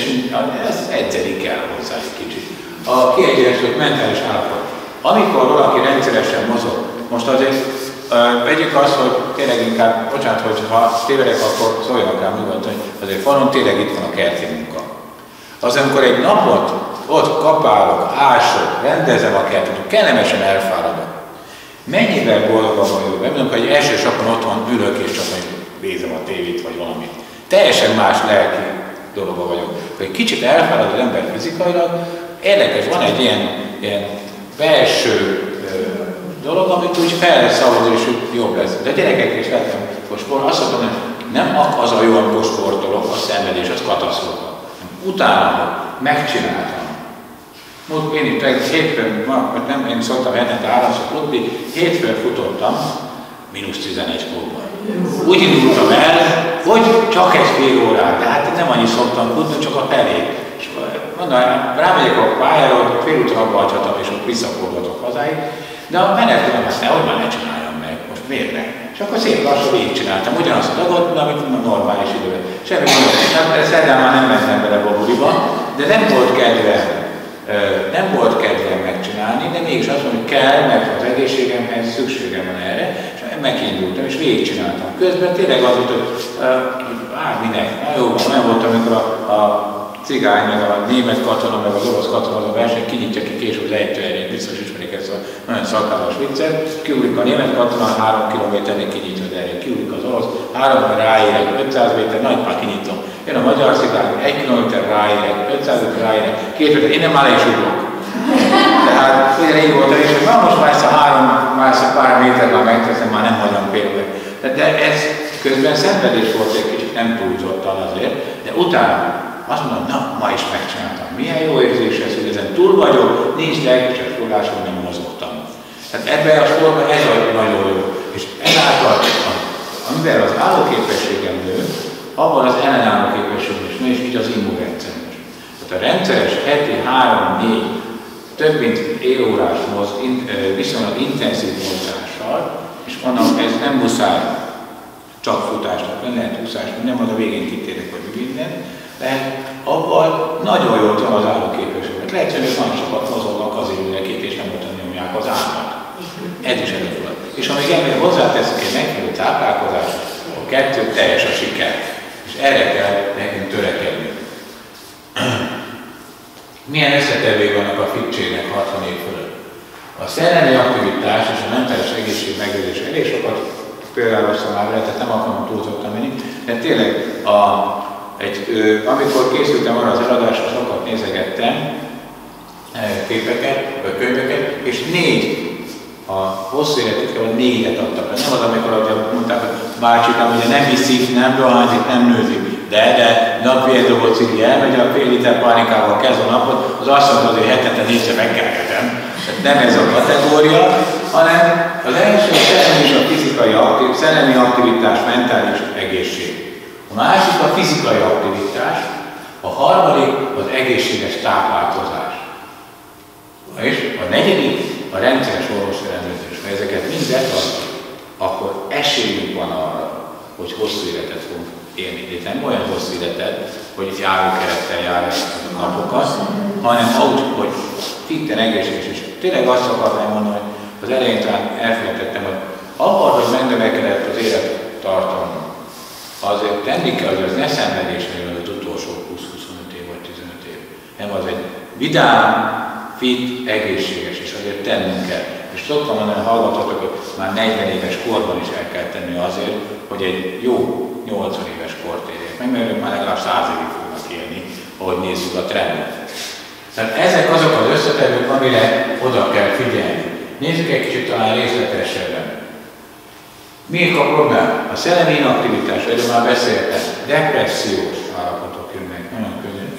ez edzeni kell hozzá egy kicsit. A kiegyensúlyos mentális állapot. Amikor valaki rendszeresen mozog, most azért vegyük azt, hogy tényleg inkább, bocsánat, hogy ha tévedek, akkor szóljanak rám nyugodtan, hogy azért falon tényleg itt van a kerti munka. Az, amikor egy napot ott kapálok, ások, rendezem a kertet, kellemesen elfáradok. Mennyivel boldogabb vagyok, nem mondom, hogy első sapon otthon ülök és csak nézem a tévét vagy valamit. Teljesen más lelki dologban vagyok. Hogy kicsit elfárad az ember fizikailag, érdekes, van egy ilyen, ilyen belső dolog, amit úgy felszavazol, és úgy jobb lesz. De gyerekek is lettem most azt mondom, hogy nem az a jó, amikor sportolok, a szenvedés, az katasztrófa. Utána megcsináltam. Most én itt hétfőn, nem én szoktam hetente államszok hétfőn futottam, mínusz 11 fokban. Úgy indultam el, hogy csak egy fél órát, de hát nem annyi szoktam futni, csak a felé. És mondom, rámegyek a pályára, fél útra abba és ott visszafordulok hazáig, de a menetem azt nehogy már ne csináljam meg, most miért ne? És akkor szép lassan végigcsináltam ugyanazt a dolgot, amit a normális időben. Semmi mondom, hát szerdán már nem mentem bele voluliba, de nem volt kedvem, nem volt kedvem megcsinálni, de mégis azt mondom, hogy kell, mert az egészségemhez szükségem van erre, megindultam, és végigcsináltam. Közben tényleg az volt, hogy hát minek, na jó, nem volt, amikor a, a cigány, meg a német katona, meg az orosz katona a verseny kinyitja ki később az ejtőerjét, biztos ismerik ezt a nagyon szakállas viccet, kiugrik a német katona, három kilométernél kinyitja az erjét, kiugrik az orosz, három ráérek, 500 méter, nagy már kinyitom. Jön a magyar cigány, egy kilométer ráérek, 500 méter ráérek, két méter, én nem már is ugrok. Tehát ugyanígy volt, és van most már ezt a három, már ezt a pár méter már megteszem, már nem hagyom például. De, de ez közben szenvedés volt egy kicsit, nem túlzottan azért, de utána azt mondom, na, ma is megcsináltam. Milyen jó érzés ez, hogy ezen túl vagyok, nincs legkisebb forrásom, nem mozogtam. Tehát ebben a sportban ez a nagyon jó. És ezáltal, amivel az állóképességem nő, abban az ellenálló képességem is nő, és így az immunrendszer Tehát a rendszeres heti 3-4 több mint élórás moz, in, viszonylag intenzív mozgással, és mondom, ez nem muszáj csak futásnak, nem lehet úszás, nem az a végén kitérek, hogy minden, de abban nagyon jól tudom az állóképességet. Lehet, hogy nagyon sokat mozognak az ülőekét, és nem ott nyomják az állat. Ez is előfordul. És amíg ember hozzáteszünk egy megfelelő táplálkozást, a kettő teljes a siker. És erre kell nekünk törekedni. Milyen összetevői vannak a fittségnek 60 év fölött? A szellemi aktivitás és a mentális egészség megőrzés elég sokat például már lehet, tehát nem akarom túlzottan menni, de tényleg a, egy, ö, amikor készültem arra az eladásra, sokat nézegettem e, képeket, vagy könyveket, és négy a hosszú életükkel négyet adtak Nem az, amikor ugye mondták, hogy bácsi, ugye nem hiszik, nem dohányzik, nem nőzik, de, de napi egy dobot cigli elmegy, a fél liter pánikával kezd a napot, az azt mondja, hogy hetente négyszer megkelkedem. Tehát nem ez a kategória, hanem az első szellemi és a fizikai aktiv, szellemi aktivitás, mentális egészség. A másik a fizikai aktivitás, a harmadik az egészséges táplálkozás. És a negyedik a rendszeres orvosellenőrzés. Ha ezeket mind betartjuk, akkor esélyünk van arra, hogy hosszú életet fogunk élni. De nem olyan hosszú életet, hogy járókerettel jár a napokat, hanem úgy, hogy fitten egészséges. És tényleg azt akarnám mondani, hogy az elején talán elfelejtettem, hogy abban, hogy megnövekedett az élettartalom, azért tenni kell, hogy az ne szenvedés az utolsó 20-25 év vagy 15 év. Nem az egy vidám, fit, egészséges, és azért tennünk kell. És szoktam mondani, hallgathatok, hogy már 40 éves korban is el kell tenni azért, hogy egy jó 80 éves kort érjek meg, mert ők már legalább 100 évig fognak élni, ahogy nézzük a trendet. Tehát ezek azok az összetevők, amire oda kell figyelni. Nézzük egy kicsit talán részletesebben. Miért a probléma? A szellemi inaktivitás, erről már beszéltem, depressziós állapotok jönnek, nagyon könnyen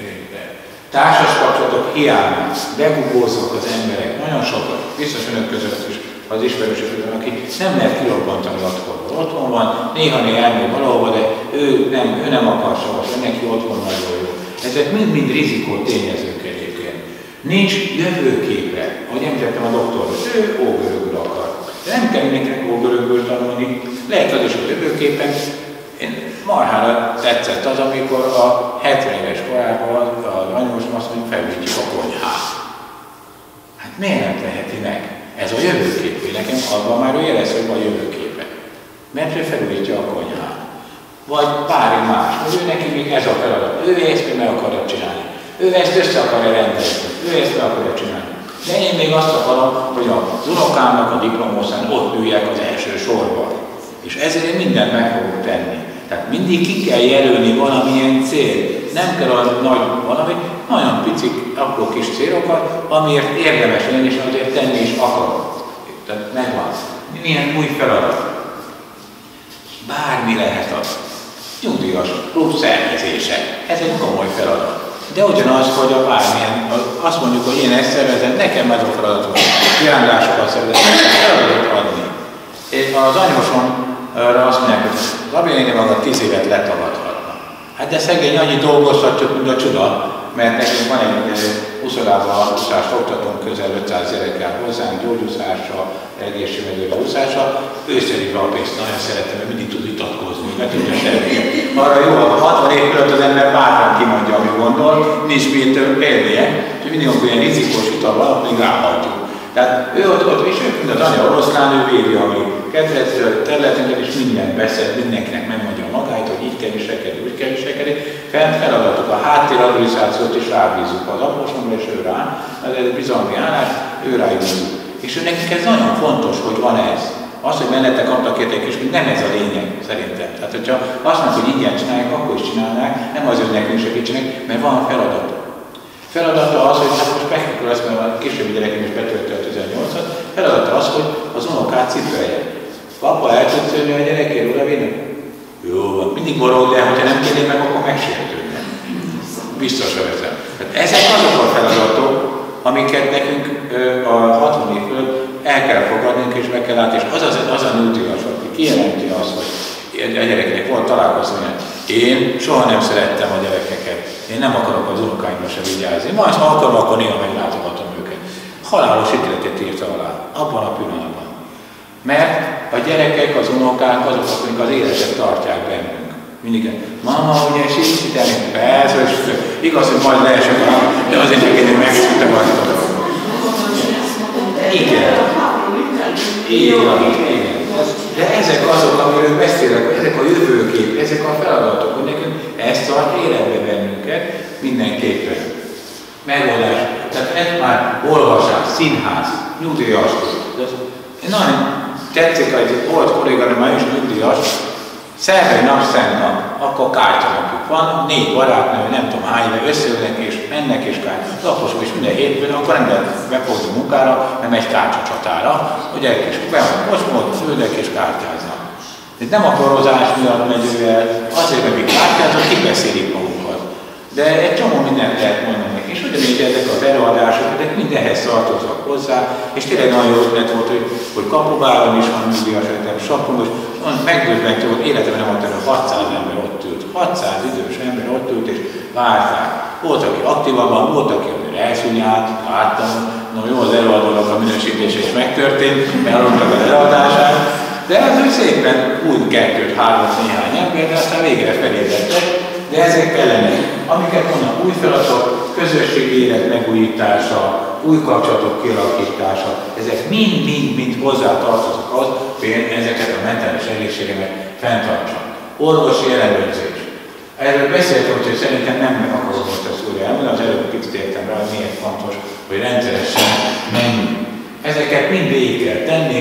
Társas kapcsolatok hiánya, begugóznak az emberek, nagyon sokat, biztos önök között is az ismerősökben, aki nem lehet kirobbantani otthonról. Otthon van, néha-néha elmegy valahova, de ő nem, ő nem akar soha, neki otthon nagyon jó. Ezek mind-mind rizikó tényezők egyébként. Nincs jövőképe, ahogy említettem a doktor, ő ógörögül akar. De nem kell mindenkinek ógörögül tanulni, lehet az is a jövőképen. Én marhára tetszett az, amikor a 70 éves korában az anyósom azt mondja, felvítjük a konyhát. Hát miért nem teheti meg? Ez a jövőkép. Nekem abban már ő jelez, hogy van jövőképe. Mert ő felújítja a konyhát. Vagy bármi más. Hogy ő neki még ez a feladat. Ő ezt meg akarja csinálni. Ő ezt össze akarja rendezni. Ő ezt meg akarja csinálni. De én még azt akarom, hogy az unokámnak a diplomószán ott üljek az első sorban. És ezért én mindent meg fogok tenni. Tehát mindig ki kell jelölni valamilyen cél. Nem kell a nagy valami, nagyon picik, apró kis célokat, amiért érdemes lenni, és azért tenni is akarok. Tehát megvan. Milyen új feladat. Bármi lehet az. Nyugdíjas klub szervezése. Ez egy komoly feladat. De ugyanaz, hogy a bármilyen, azt mondjuk, hogy én ezt szervezem, nekem ez a feladatom. Kirándásokat szervezem, feladatot adni. Az anyósomra azt mondják, hogy Gabi néni maga tíz évet letagadhatna. Hát de szegény annyi dolgozhat, mint a csuda, mert nekünk van egy úszodában úszást oktatunk, közel 500 gyerekkel hozzánk, gyógyúszásra, egészségügyre úszásra. Ő szerint a pénzt nagyon szeretem, mert mindig tud vitatkozni, mert tudja tenni. Arra jó, a 60 év fölött az ember bátran kimondja, amit gondol, nincs mit élnie, és mindig amikor ilyen rizikós utal mindig ráhagyjuk. Tehát ő ott, ott is, mint az anya oroszlán, ő védi a mi kedvenc területünket, és mindent beszél, mindenkinek megmondja magáit, hogy így kell viselkedni, úgy kell viselkedni. Fent feladatok, a háttéradministrációt is rábízunk az apósomra, és ő rá, ez egy bizalmi állás, ő rájúzunk. És ő nekik ez nagyon fontos, hogy van ez. Az, hogy mellette kaptak érték, és nem ez a lényeg, szerintem. Tehát, hogyha azt mondják, hogy ingyen csinálják, akkor is csinálnák, nem azért, nekünk segítsenek, mert van feladat. Feladata az, hogy hát most megkapul ezt, mert a későbbi gyerekem is betöltő a 18-at, feladata az, hogy az unokát cipelje. Papa el tud szőni a gyerekért, oda vinni? Jó van, mindig morog, de ha nem kérnék meg, akkor megsértődnek. Biztos vezem. Tehát ezek azok a feladatok, amiket nekünk a 60 év fölött el kell fogadnunk és meg kell látni. És az, az, az a nyugdíjas, aki kijelenti azt, hogy a gyerekeknek volt találkozni, én soha nem szerettem a gyerekeket. Én nem akarok az unokáimra se vigyázni. Majd, ha akarom, akkor néha meglátogatom őket. halálos ítéletet írta alá, abban a pillanatban. Mert a gyerekek, az unokák azok, akik az életet tartják bennünk. Mindig, mama, ugye síkítani, persze, és igaz, hogy majd leesek a de azért csak én megsütem azt a Igen. Igen, igen. De ezek azok, amiről beszélek, ezek a jövőkép, ezek a feladatok, hogy nekünk ezt tart életbe bennünket mindenképpen. Megoldás. Tehát ez már olvasás, színház, nyugdíjas. Nagyon tetszik, hogy volt kolléganő, már is nyugdíjas, Szerdai nap, szent nap, akkor kártyanapjuk van, négy barátnő, nem tudom hány éve összeülnek és mennek és kártya. Lapos is minden hétfőn, akkor nem lehet befordulni munkára, nem egy kártya csatára, hogy egy kis kocsmót, ülnek és kártyáznak. Ez nem a porozás miatt megy ő el, azért, mert mi kártyázunk, kibeszélik magukat. De egy csomó mindent lehet mondani. És ugyanígy ezek az előadások, ezek mindenhez tartoznak hozzá, és tényleg nagyon jó ötlet volt, hogy, hogy kapubáron is van nyugdíjas egyetem, saponos, megdöbbentő volt, életemben nem volt, hogy 600 ember ott ült. 600 idős ember ott ült, és várták. Volt, aki aktívabban, volt, aki elszúnyált, láttam, no jó, az előadónak a minősítése is megtörtént, elmondtak az előadását, de ez úgy szépen úgy kettőt, hármat, néhány ember, de aztán végre felébredtek, de ezek kellene, amiket mondnak, új feladatok, közösségi élet megújítása, új kapcsolatok kialakítása, ezek mind-mind-mind hozzá tartoznak az, hogy én ezeket a mentális egészségemet fenntartsam. Orvosi ellenőrzés. Erről beszéltem, hogy szerintem nem akarom most ezt újra elmondani, az előbb kitértem rá, hogy miért fontos, hogy rendszeresen menjünk. Ezeket mind végig kell tenni.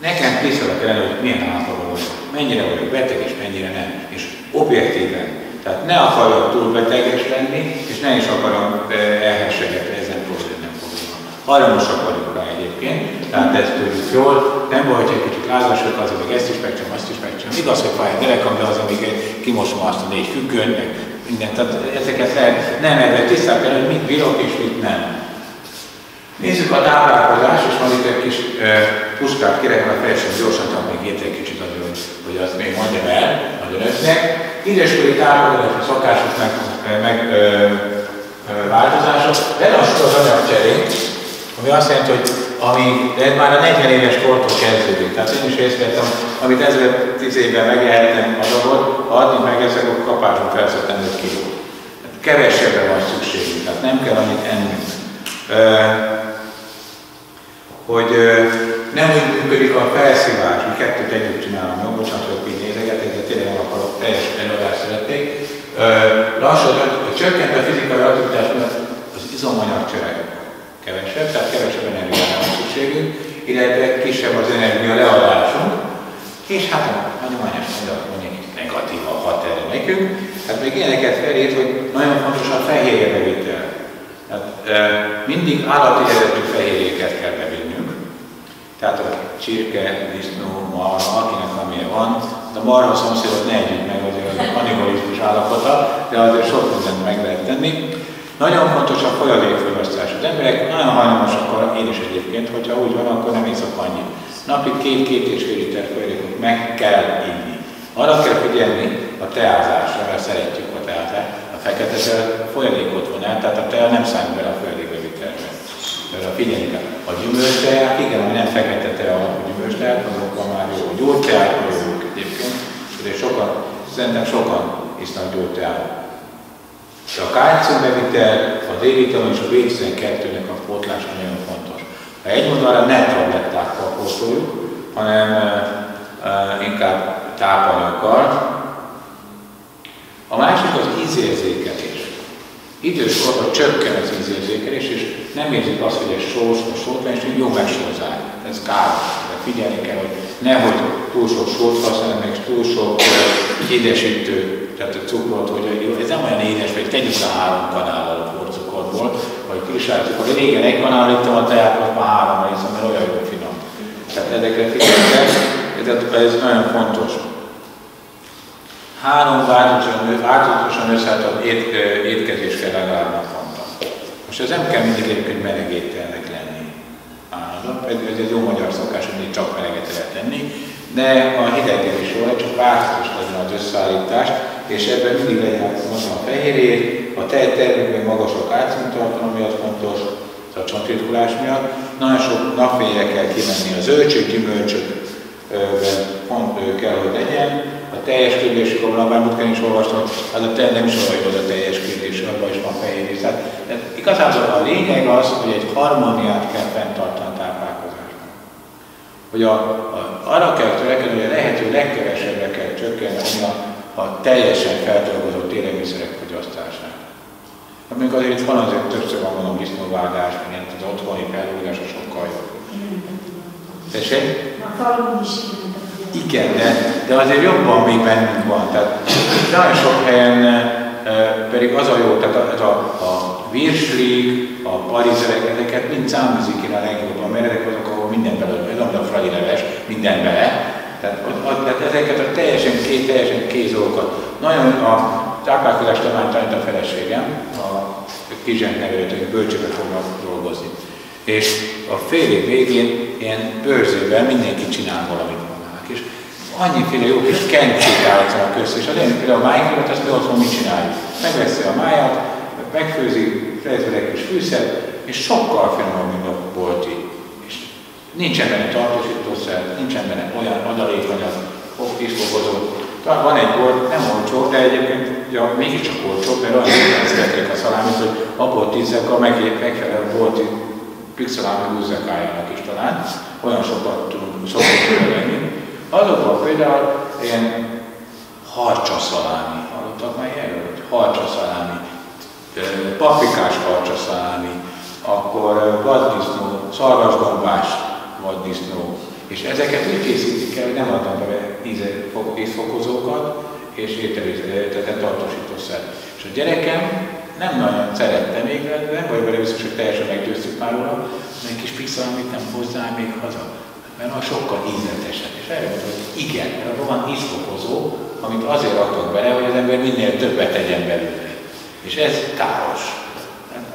Nekem tisztelek el, hogy milyen állapotban vagyok, mennyire vagyok beteg és mennyire nem. És objektíven. Tehát ne akarjak túl beteges lenni, és ne is akarom elhessegetni ezen probléma, nem probléma. Hajlamosak vagyok rá egyébként, tehát ezt tudjuk jól. Nem baj, hogy egy kicsit lázasok, az, hogy ezt is megcsom, azt is megcsom. Igaz, hogy fáj a derekam, de az, amíg kimosom azt a négy függöny, meg mindent. Tehát ezeket lehet, nem erre tisztán kell, hogy mit bírok és mit nem. Nézzük a táplálkozás, és van itt egy kis e, puskát kérek, mert teljesen gyorsan csak még egy kicsit azért, hogy, hogy azt még mondjam el a önöknek. Időskori táplálkozási szokások meg, meg ö, ö, változások. Lelassult az anyagcserénk, ami azt jelenti, hogy ami, de már a 40 éves kortól kezdődik. Tehát én is részt vettem, amit 1010 évben megélhettem adagot, ha adni meg ezek, akkor kapáson felszoktam 5 kilót. Kevesebbre van szükségünk, tehát nem kell annyit ennünk hogy nem úgy működik a felszívás, mi kettőt együtt csinálom, jó, bocsánat, hogy így nézegetek, de tényleg nem akarok teljes előadást szeretnék. Lassan, csökkent a fizikai aktivitás miatt az izomanyag csöreg kevesebb, tehát kevesebb energiára van szükségünk, illetve kisebb az energia leadásunk, és hát a hagyományos mondjuk negatív a hat erre nekünk, hát még ilyeneket felét, hogy nagyon fontos a fehérje bevétel. Tehát, mindig állati eredetű fehérjéket kell bevinnünk. Tehát a csirke, disznó, marha, akinek amilyen van, de marha szomszédot ne együtt meg, azért az kannibalizmus állapota, de azért sok mindent meg lehet tenni. Nagyon fontos a folyadékfogyasztás. Az emberek nagyon hajlamosak, én is egyébként, hogyha úgy van, akkor nem iszok annyit. Napi két-két és fél liter folyadékot meg kell inni. Arra kell figyelni a teázásra, mert szeretjük a teázást. A fekete folyadékot von el, tehát a tea nem számít bele a folyadékbevitelbe. Figyelni kell. A gyümölcsteák, igen, ami nem fekete tea alapú gyümölcsteák, azok már jó. A gyógyteák jók egyébként, de sokan, szerintem sokan isznak gyógyteát. De a kálciumbevitel, a D-vitamin és a B12-nek a pótlása nagyon fontos. Ha egy oldalra ne tablettákkal pótoljuk, hanem uh, inkább tápanyaggal. A másik az ízérzékelés. Időskorban csökken az ízérzékelés, és nem érzik azt, hogy ez sós, vagy sótlan, és jó megsózzák. Ez káros. De figyelni kell, hogy nehogy túl sok sót használni, meg túl sok édesítő, tehát a cukrot, hogy jó, ez nem olyan édes, hogy tegyük le három kanállal a porcukorból, vagy kristálycukor. Régen egy kanál ittam a teát, most már három hiszem, mert olyan jó finom. Tehát ezekre figyelni kell, ez nagyon fontos. Három változatosan, változatosan összeállított ét, étkezés kell legalább naponta. Most ez nem kell mindig egyébként meleg ételnek lenni. Ez egy jó magyar szokás, hogy csak meleget lehet tenni, de a hideggel is jó, csak változatos legyen az összeállítás, és ebben mindig legyen mondom a fehérjét, a tejtermékben a kálciumtartalom miatt fontos, a csontritkulás miatt. Nagyon sok napfényre kell kimenni a zöldség, gyümölcsök, pont kell, hogy legyen. A teljes kérdés, ahol a múltkor is olvastam, az a te, nem jó a teljes kérdés, abban is van fehér Tehát igazából a lényeg az, hogy egy harmóniát kell fenntartani a táplálkozásban. Hogy a, a, arra kell törekedni, hogy a lehető legkevesebbre kell csökkenteni a, a teljesen feldolgozott élelmiszerek fogyasztását. Hát mondjuk azért itt van azért többször van mondom disznóvágás, mint az otthoni feldolgozás sokkal jobb. Tessék? A falun is igen, de, de azért jobban még bennünk van. Tehát nagyon sok helyen pedig az a jó, tehát a, a, a virslik, a parizerek, ezeket mind száműzik én a legjobban, mert ezek azok, ahol minden bele, ez a fradi leves, minden bele. Tehát, a, a, tehát ezeket a teljesen két, teljesen kézolókat. Nagyon a táplálkozást talán tanít a feleségem, a kizsenkelőt, hogy bölcsőbe fognak dolgozni. És a fél év végén ilyen bőrzőben mindenki csinál valamit annyiféle jó kis kencsét állítanak össze, és az én például a májkomat, azt például otthon mit csináljuk? Megveszi a májat, megfőzi, fejezve egy kis fűszert, és sokkal finomabb, mint a bolti. És nincsen benne tartósítószer, nincsen benne olyan adalékanyag, ízfokozó. Van egy bor, nem olcsó, de egyébként ja, mégiscsak olcsó, mert olyan szeretnék a szalámit, hogy abból tízek a megfelelő bolti pixelámi húzekájának is talán, olyan sokat tudunk, szokott lenni. Azokban például ilyen harcsa szalámi, hallottak már erről? Harcsa szalámi, paprikás harcsa szalámi, akkor vaddisznó, szarvasgombás vaddisznó, és ezeket úgy készítik el, hogy nem adnak be ízfokozókat és ételizet, tartósítószer. És a gyerekem nem nagyon szerette még, de vagy vele biztos, hogy teljesen meggyőztük már róla, egy kis pizza, amit nem hozzá még haza. Mert az sokkal ízletesebb. És erre mondta, hogy igen, mert abban van ízfokozó, amit azért adok bele, hogy az ember minél többet tegyen belőle. És ez káros.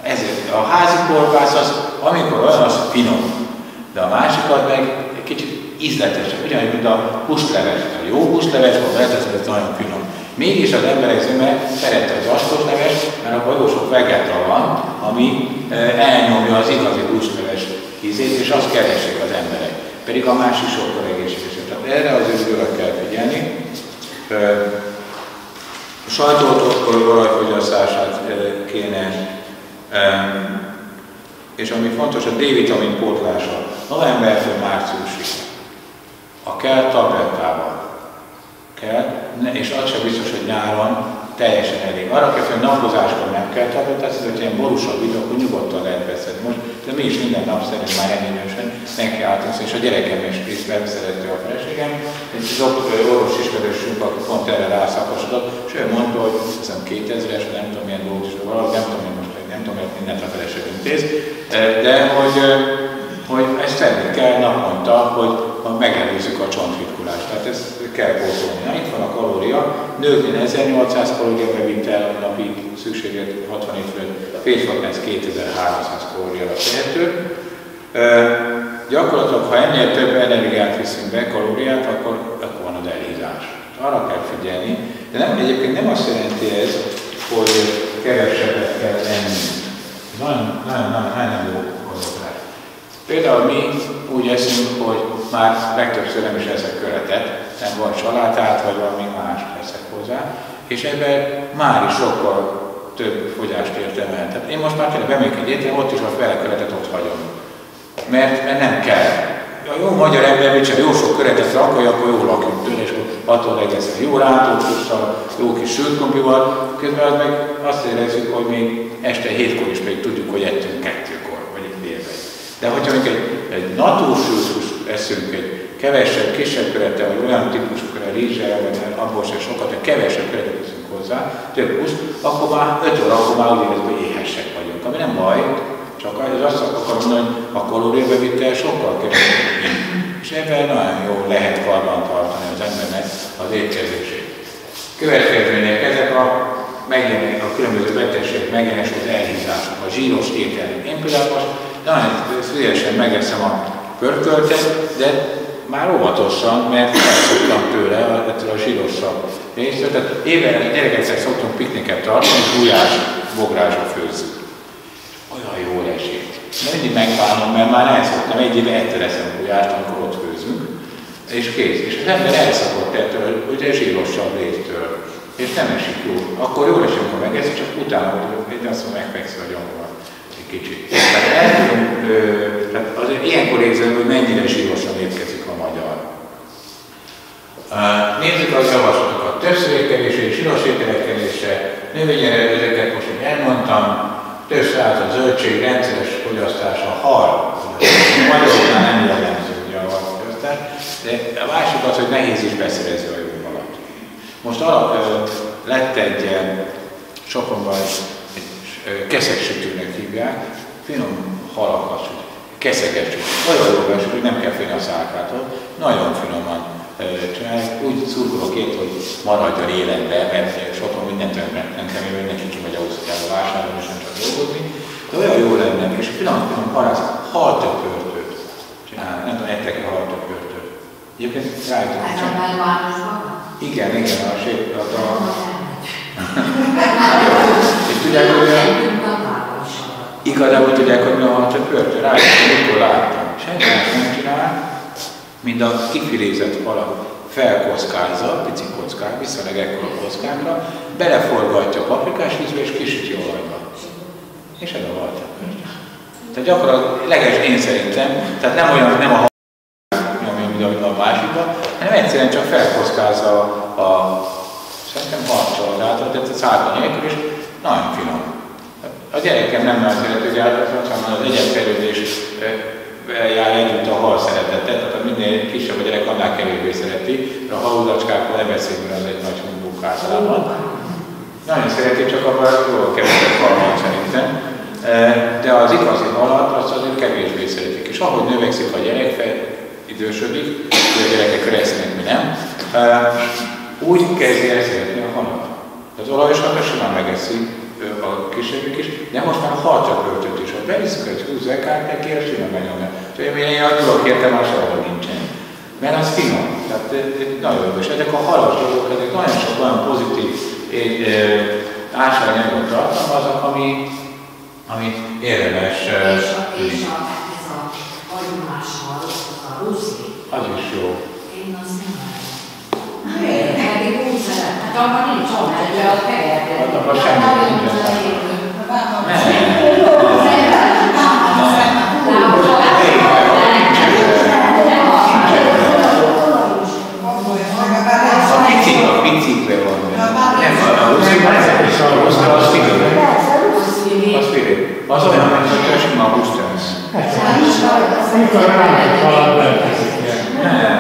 Ezért a házi korpász az, amikor olyan, az finom. De a másikat meg egy kicsit ízletesebb. Ugyanúgy, mint a húsleves. A jó húsleves, akkor ez nagyon finom. Mégis az emberek zöme szerette az asztosleves, mert a jó sok vegetra van, ami e, elnyomja az igazi húsleves ízét, és azt keresik az emberek. Pedig a másik sokkal egészségesebb. Tehát erre az időre kell figyelni. A sajtót olajfogyasztását kéne, és ami fontos, a D-vitamin pótlása. Novembertől márciusig. A kell tablettával kell, és az sem biztos, hogy nyáron teljesen elég. Arra kell, hogy napozáskor nem kell tabletázni, hogy ilyen borúsabb idő, akkor nyugodtan lehet veszed. Most de mi is minden nap szerint már ennyiősen neki álltunk, és a gyerekem is részben szereti a feleségem. Egy orvos ismerősünk, aki pont erre rászakosodott, és ő mondta, hogy hiszem 2000-es, nem tudom milyen dolgot, valahogy nem tudom, most nem tudom, hogy mindent a feleség intéz, de hogy, hogy ezt tenni kell naponta, hogy megelőzzük a csontritkulást. Tehát ez kell pótolni. Na, itt van a kalória. Nőknél 1800 kalória bevitel a napi szükséget 60 fölött, férfiaknál ez 2300 kalóriára tehető. gyakorlatilag, ha ennél több energiát viszünk be, kalóriát, akkor, akkor van az elhízás. Arra kell figyelni. De nem, egyébként nem azt jelenti ez, hogy kevesebbet kell enni. Nagyon, nagyon, nagyon, nagyon jó gondolat. Például mi úgy eszünk, hogy már legtöbbször nem is eszek köretet, nem van salátát, vagy valami más teszek hozzá, és ebben már is sokkal több fogyást értem el. Tehát én most már tényleg bemegyek egy étel, ott is a fele köretet ott hagyom. Mert, mert nem kell. A jó magyar ember, hogy jó sok köretet rakolja, akkor jól lakjunk tőle, és attól legyen jó rántót jó kis sült kompival, közben az meg azt érezzük, hogy még este hétkor is még tudjuk, hogy ettünk kettőkor, vagy egy délben. De hogyha még egy, egy natúrsült eszünk, egy kevesebb, kisebb körettel, vagy olyan típusú köret, rizsel, vagy abból sem sokat, de kevesebb köretet teszünk hozzá, több hús, akkor már 5 óra, akkor már úgy érezzük, hogy éhesek vagyunk. Ami nem baj, csak az azt akar mondani, hogy a kalóriabevitel sokkal kevesebb. És ebben nagyon jó lehet karban tartani az embernek az étkezését. Következmények, ezek a megjelennek a különböző betegségek megjelenés az elhízások, a zsíros ételek. Én például most nagyon szívesen megeszem a pörköltet, de már óvatosan, mert elszoktam tőle ettől a zsírosabb részt. Tehát éven gyerekekkel szoktunk pikniket tartani, és gulyás bográsra főzzük. Olyan jól esik. De mindig megbánom, mert már elszoktam, egy éve ettől eszem gulyást, amikor ott főzünk, és kész. És az ember elszokott ettől, ugye zsírosabb léttől, és nem esik jó. Akkor jól esik, amikor megeszi, csak utána, hogy azt mondom, megfekszi a gyomra egy kicsit. Tehát el tudom, tehát azért ilyenkor érzem, hogy mennyire a magyar. Nézzük az javaslatokat. Többször étkezésre, zsíros ételekkelésre, növényerőzőket most, hogy elmondtam, többször a zöldség, rendszeres fogyasztása, hal. Magyaroknál nem jellemző ugye a halfogyasztás, de a másik az, hogy nehéz is beszerezni a jó halat. Most alap, lett egy ilyen sokonban egy keszegsütőnek hívják, finom halakat süt, keszeget süt. Nagyon jó hogy nem kell félni a szálkától, nagyon finoman csinálják. Úgy szurkolok itt, hogy maradjon életbe, mert sokan mindent kell, hogy mindenki kimegy Ausztriába vásárolni, és nem csak dolgozni. De olyan jó lenne, és finom halász, haltöpörtőt csinálni. Nem tudom, ettek-e haltöpörtőt. Egyébként rájöttem, hogy Igen, igen, a sép, a, a, és tudják, hogy igazából tudják, hogy mi a haltöpörtő. Rájöttem, mikor láttam. Senki nem csinál, mint a kifilézett halat felkockázza, pici kockák, viszonylag ekkora kockákra, beleforgatja paprikás vízbe és kisüti olajba. És ez a halta. Tehát gyakorlatilag leges én szerintem, tehát nem olyan, nem a ami mint a másikban, hanem egyszerűen csak felkockázza a, a szerintem harcsolatát, tehát a szárka nélkül, és nagyon finom. A gyerekem nem nagyon szerető gyártatlan, hanem az egyetfejlődés jár együtt a hal szeretetet, tehát minél kisebb a gyerek, annál kevésbé szereti, de a halúzacskákkal ne beszélünk, az egy nagy humbuk általában. Nagyon szereti, csak abban jól kevesebb hal szerintem. E, de az igazi halat azt azért kevésbé szeretik. És ahogy növekszik a gyerek, fel, idősödik, a gyerekek resznek, mi nem, e, úgy kezdi el szeretni a halat. Az olajosat simán megeszi, a kisebbik is, de most már halcsapöltöt is. Ha beviszük egy 20 ekártekért, simán megnyomja. Úgyhogy én a dolog értem, már sehol nincsen. Mert az finom. Tehát nagyon jó. És ezek a halas dolgok, ezek nagyon sok olyan pozitív ásványanyagot tartalmaznak, ami, ami érdemes. És a, és a, ez a hagyomás a ruszi. Az is jó. Én azt nem Miért? Pedig úgy szeretem. Hát abban nincs olyan, hogy a fejedre. Hát abban semmi nincs. A picikbe van. Nem, a húszikban nem is a húszikban, az figyelj. Az figyelj. Az olyan, mint a sima húsztánsz. Mikor ránk halad belkezik ilyen. Nem.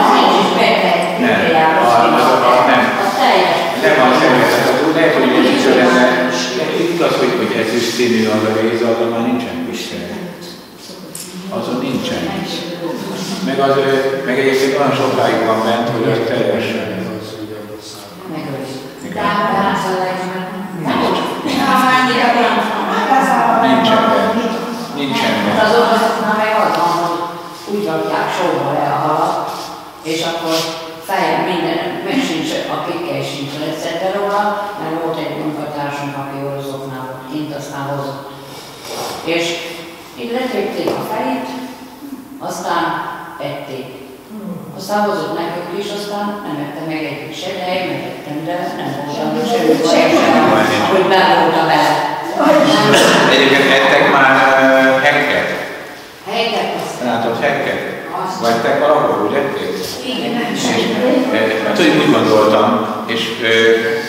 Az nincs is beteg. Nem. Nem az személyzet, lehet, hogy egy kicsit lenne, igaz, hogy, hogy ezüst színű a rész, azon már nincsen Isten. Azon nincsen. Meg, az, meg egyébként olyan sokáig van bent, hogy az teljesen. Nincsen bent. Nincsen bent. Az orvosoknál meg az van, hogy úgy rakják sorba le a halat, és akkor fejem minden, meg sincs, a kikkel sincs leszedve róla, mert volt egy munkatársunk, aki orvosoknál volt kint, aztán hozott. És így letépték a fejét, aztán ették. Aztán hozott nekünk is, aztán nem ettem meg egy se, de én megettem, de nem voltam semmi baj, hogy be voltam vele. Egyébként ettek már uh, hekket? Hekket azt. Látott hekket? Vagytek valahol, úgy ették? Igen, nem és, Hát, hogy úgy gondoltam, és ö,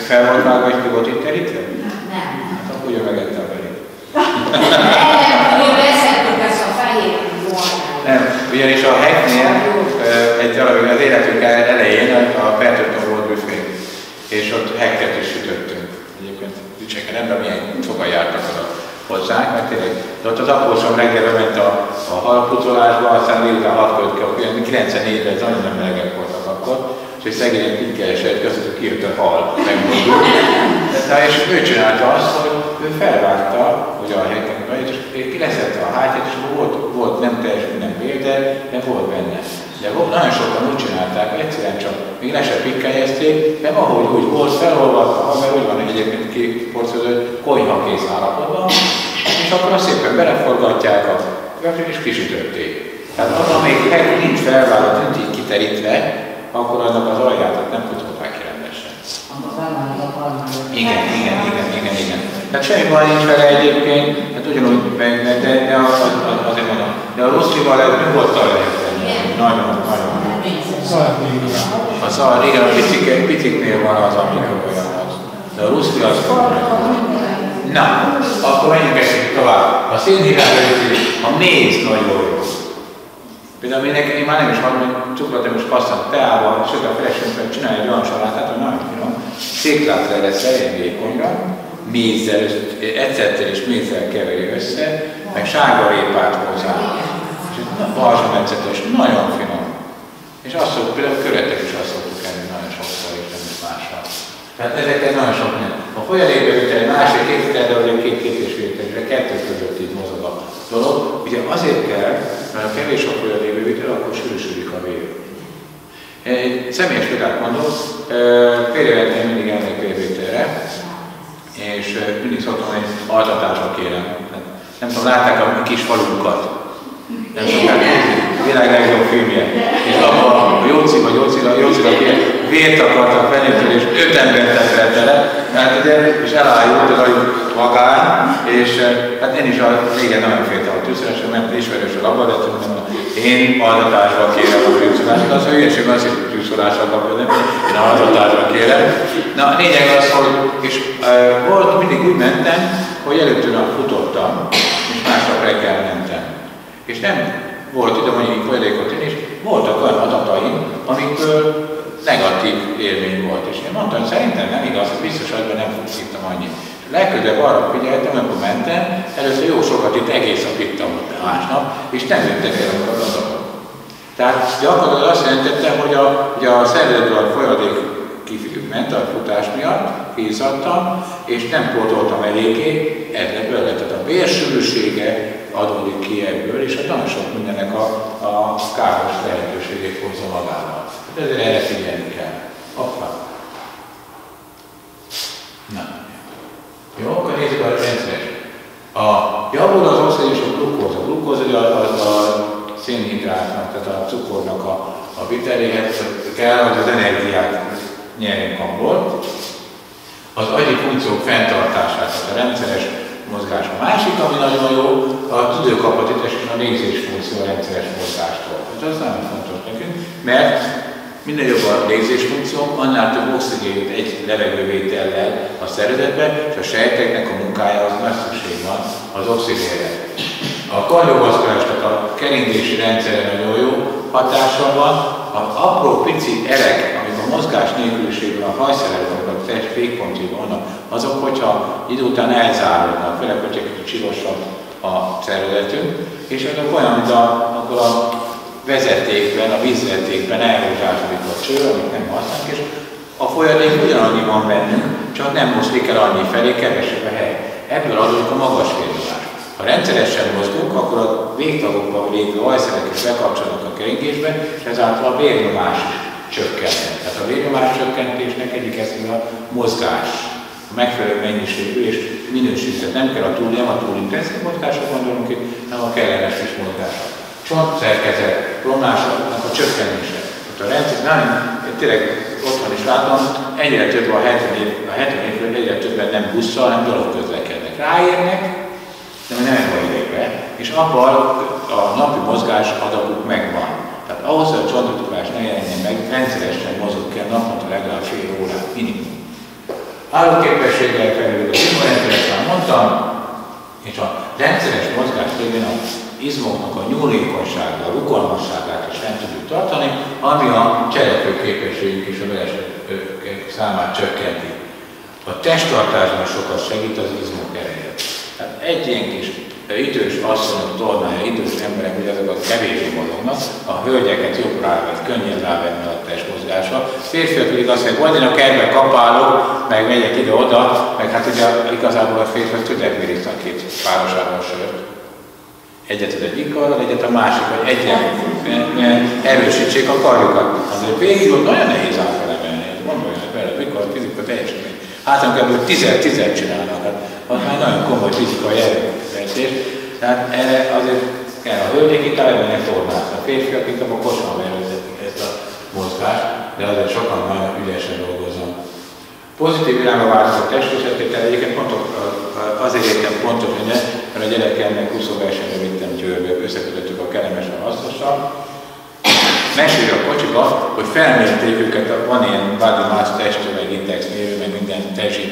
fel volt vágva, hogy ki volt itt terítve? Nem. Hát akkor ugye megette a belét. Nem, ugyanis a heknél egy valami az életünk elején a Pertőton volt büfé, és ott hekket is sütöttünk. Egyébként dicseken nem, de milyen sokan jártak oda hozzánk, mert tényleg, de ott az apósom reggel ment a, a halpucolásba, aztán délután 6 között, 94-ben nagyon nem melegek voltak akkor, és egy szegény pikkelesett között kijött a hal, megmondjuk. De és ő csinálta azt, hogy ő felvágta, hogy a helyeken vagy, és kileszette a hátját, és volt, volt nem teljes minden bél, de, de volt benne. De volt, nagyon sokan úgy csinálták, hogy egyszerűen csak még le se pikkeljezték, de ha mert úgy van, hogy egyébként ki porciózott konyha kész állapotban, és akkor azt szépen beleforgatják a és kisütötték. Tehát az, amelyik hely nincs felvállalt, nincs így kiterítve, akkor annak az alját nem pucolták ki rendesen. Igen, igen, igen, igen, igen. Tehát semmi baj nincs vele egyébként, hát ugyanúgy, de, de, de az, az, azért mondom, de a ruszlival ez nyugodtan lehet tenni. Nagyon, nagyon. A szar, igen, a picik, van az, amikor olyan az. De a ruszli az Na, akkor menjünk egy tovább. A szénhidrát a méz nagyon jó. Például én, én már nem is hallom, hogy cukrot nem is passzant teával, sőt a feleségem csinálja egy olyan salátát, hogy nagyon finom, széklátra lesz elég vékonyra, mézzel, ecettel és mézzel keveri össze, meg sárga répát hozzá. És balzsamecetes, nagyon finom. És azt szoktuk, például köretek is azt szoktuk enni nagyon sokszor, és nem is mással. Tehát ezeket nagyon sok nem. A folyadékbevétel egy másik két de vagy két két és fél kettő között így mozog a dolog. Ugye azért kell, mert a kevés a folyadékbevétel, akkor sűrűsödik a vér. Egy személyes példát mondok, félrevettem mindig elmegy vérvételre, és mindig szoktam egy altatásra kérem. Nem tudom, látták a kis falunkat? Nem szokták? Világ legjobb filmje. És abban a Jóci vagy Jócira, Jócira vért akartak fenyőtől, és öt embert tett tele, hát ugye, és elájult agyuk magány, és hát én is a régen nagyon féltem a tűzszeresen, mert ismerős a laboratórium, mondom, én adatásba kérem a tűzszolást, az a hülyeség az, hogy tűzszolásra kapja, nem? Én adatásba kérem. Na, a lényeg az, hogy, és e, volt, mindig úgy mentem, hogy előttől nap futottam, és másnap reggel mentem. És nem volt ide mondjuk folyadékot és voltak olyan adataim, amikből negatív élmény volt. És én mondtam, szerintem nem igaz, hogy biztos, hogy nem futottam annyit. Legközelebb arra figyeltem, amikor mentem, először jó sokat itt egész nap ittam ott másnap, és nem jöttek el akkor az adatok. Tehát gyakorlatilag azt jelentette, hogy a, hogy a szervezetből a folyadék ment a futás miatt, kézadtam, és nem pótoltam eléggé, ez lett a vérsűrűsége adódik ki ebből, és a nagyon sok mindennek a, a káros lehetőségét hozza magával. Hát ezért erre figyelni kell. Hoppá. Na. Jó, akkor nézzük a rendszert. A javul az oxid és a glukóz. A glukóz az, az a szénhidrátnak, tehát a cukornak a, a kell, hogy az energiát nyerjünk abból. Az agyi funkciók fenntartását, a rendszeres mozgás. A másik, ami nagyon jó, a tüdőkapacitás és a nézés funkció rendszeres mozgástól. Ez az nagyon fontos nekünk, mert Minél jobb a légzésfunkció, annál több oxigént egy levegővétellel a szervezetbe, és a sejteknek a munkája az nagy szükség van az oxigénre. A kardiovaszkulás, tehát a keringési rendszere nagyon jó hatással van, az apró pici amik a mozgás nélküliségben a hajszerelők, a test végpontjai vannak, azok, hogyha idő után elzáródnak, főleg, hogyha kicsit csilosabb a szervezetünk, és azok olyan, mint a, akkor a vezetékben, a vízvezetékben elhúzsásodik a cső, amit nem használunk, és a folyadék ugyanannyi van bennünk, csak nem mozdik el annyi felé, kevesebb a hely. Ebből adódik a magas vérnyomás. Ha rendszeresen mozgunk, akkor a végtagokban lévő ajszerek is bekapcsolnak a keringésbe, és ezáltal a vérnyomás is csökkenhet. Tehát a vérnyomás csökkentésnek egyik eszébe a mozgás, a megfelelő mennyiségű és minőségű. Tehát nem kell a túl, nem a túl intenzív mozgásra gondolunk itt, hanem a kellemes is mozgásra csontszerkezet romlásának a csökkenése. Tehát a rendszer, én tényleg otthon is látom, egyre több a 70 év, a 70 évről egyre többen nem busszal, hanem dolog közlekednek. Ráérnek, de nem van idegbe, és abban a napi mozgás adaguk megvan. Ahhoz, hogy a csontotulás ne jelenjen meg, rendszeresen mozog kell naponta legalább fél órát, minimum. Állóképességgel felül az immunrendszeret már mondtam, és a rendszeres mozgás révén a izmoknak a nyúlékonyságát, a rugalmasságát is nem tudjuk tartani, ami a cselekvőképességünk és a vereségek számát csökkenti. A testtartásban sokat segít az izmok ereje. Tehát egy ilyen kis idős asszonyok tornája, idős emberek, hogy azok a kevésbé mozognak, a hölgyeket jobb rávett, könnyen rávenni a testmozgása. Férfiak pedig azt mondják, majd én a kertbe kapálok, meg megyek ide-oda, meg hát ugye igazából a férfiak tudják a két párosával sört egyet az egyik karral, egyet a másik, hogy egyen erősítsék a karjukat. Azért végig ott nagyon nehéz átfelemelni, gondoljanak bele, mikor a fizika teljesítmény. Hát amikor ebből tizet, tizet csinálnak, hát az már nagyon komoly fizikai erő. Vezetés. Tehát erre azért kell a hölgyek itt eleve tornázni, a férfiak inkább a kosonba vezetik ezt a mozgást, de azért sokan nagyon ügyesen dolgoznak. Pozitív irányba változott testviseltétel, egyébként pont azért értem pontos, hogy mert a gyerekemnek 20 versenyre vittem Győrbe, összekötöttük a kellemesen hasznossal, mesél a kocsiba, hogy felmérték őket, van ilyen body mass testtömeg index mérő,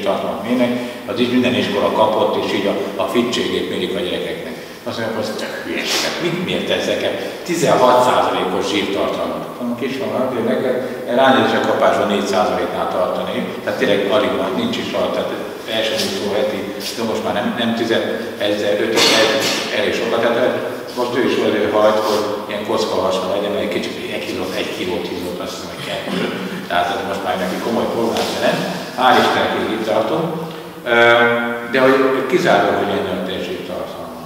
tartalmat mérnek, az így minden iskola kapott, és így a, a fittségét mérik a gyerekeknek. Azt mondja, hogy csak hülyeséget, mit mért ezeket? 16%-os zsírtartalmat. Mondom, kis van, hogy neked ránézés a kapásban 4%-nál tartani, tehát tényleg alig van, nincs is rajta, tehát első heti, de most már nem, nem 10 ezer, 5 ezer, elég sokat, tehát most ő is előhajt, hogy ilyen kockahasra legyen, egy kicsit egy kilót, egy kilót hízott, azt hiszem, hogy kettő. Tehát ez most már neki komoly problémát jelent. Hál' Istennek így tartunk. De hogy kizárólag, hogy ennyi a tartalma.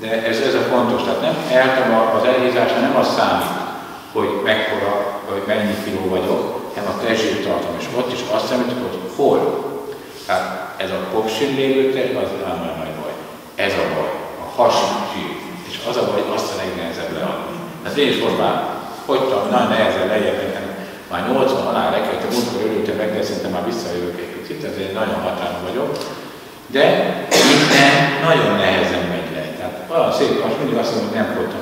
De ez, ez a fontos, tehát nem eltem az elhízása nem az számít, hogy mekkora, vagy mennyi kiló vagyok, hanem a tartalma. És ott is azt számít, hogy hol. Tehát ez a popsin lévő test, az nem nagy baj. Ez a baj. A hasonló és az a baj, hogy azt a legnehezebb leadni. Hát én is most már fogytam, nagyon nehezen lejjebb már 80 alá rekedtem, múltkor örültem meg, de szerintem már visszajövök egy picit, ezért nagyon határon vagyok. De minden nagyon nehezen megy le. Tehát olyan szép, most mindig azt mondom, hogy nem fogytam,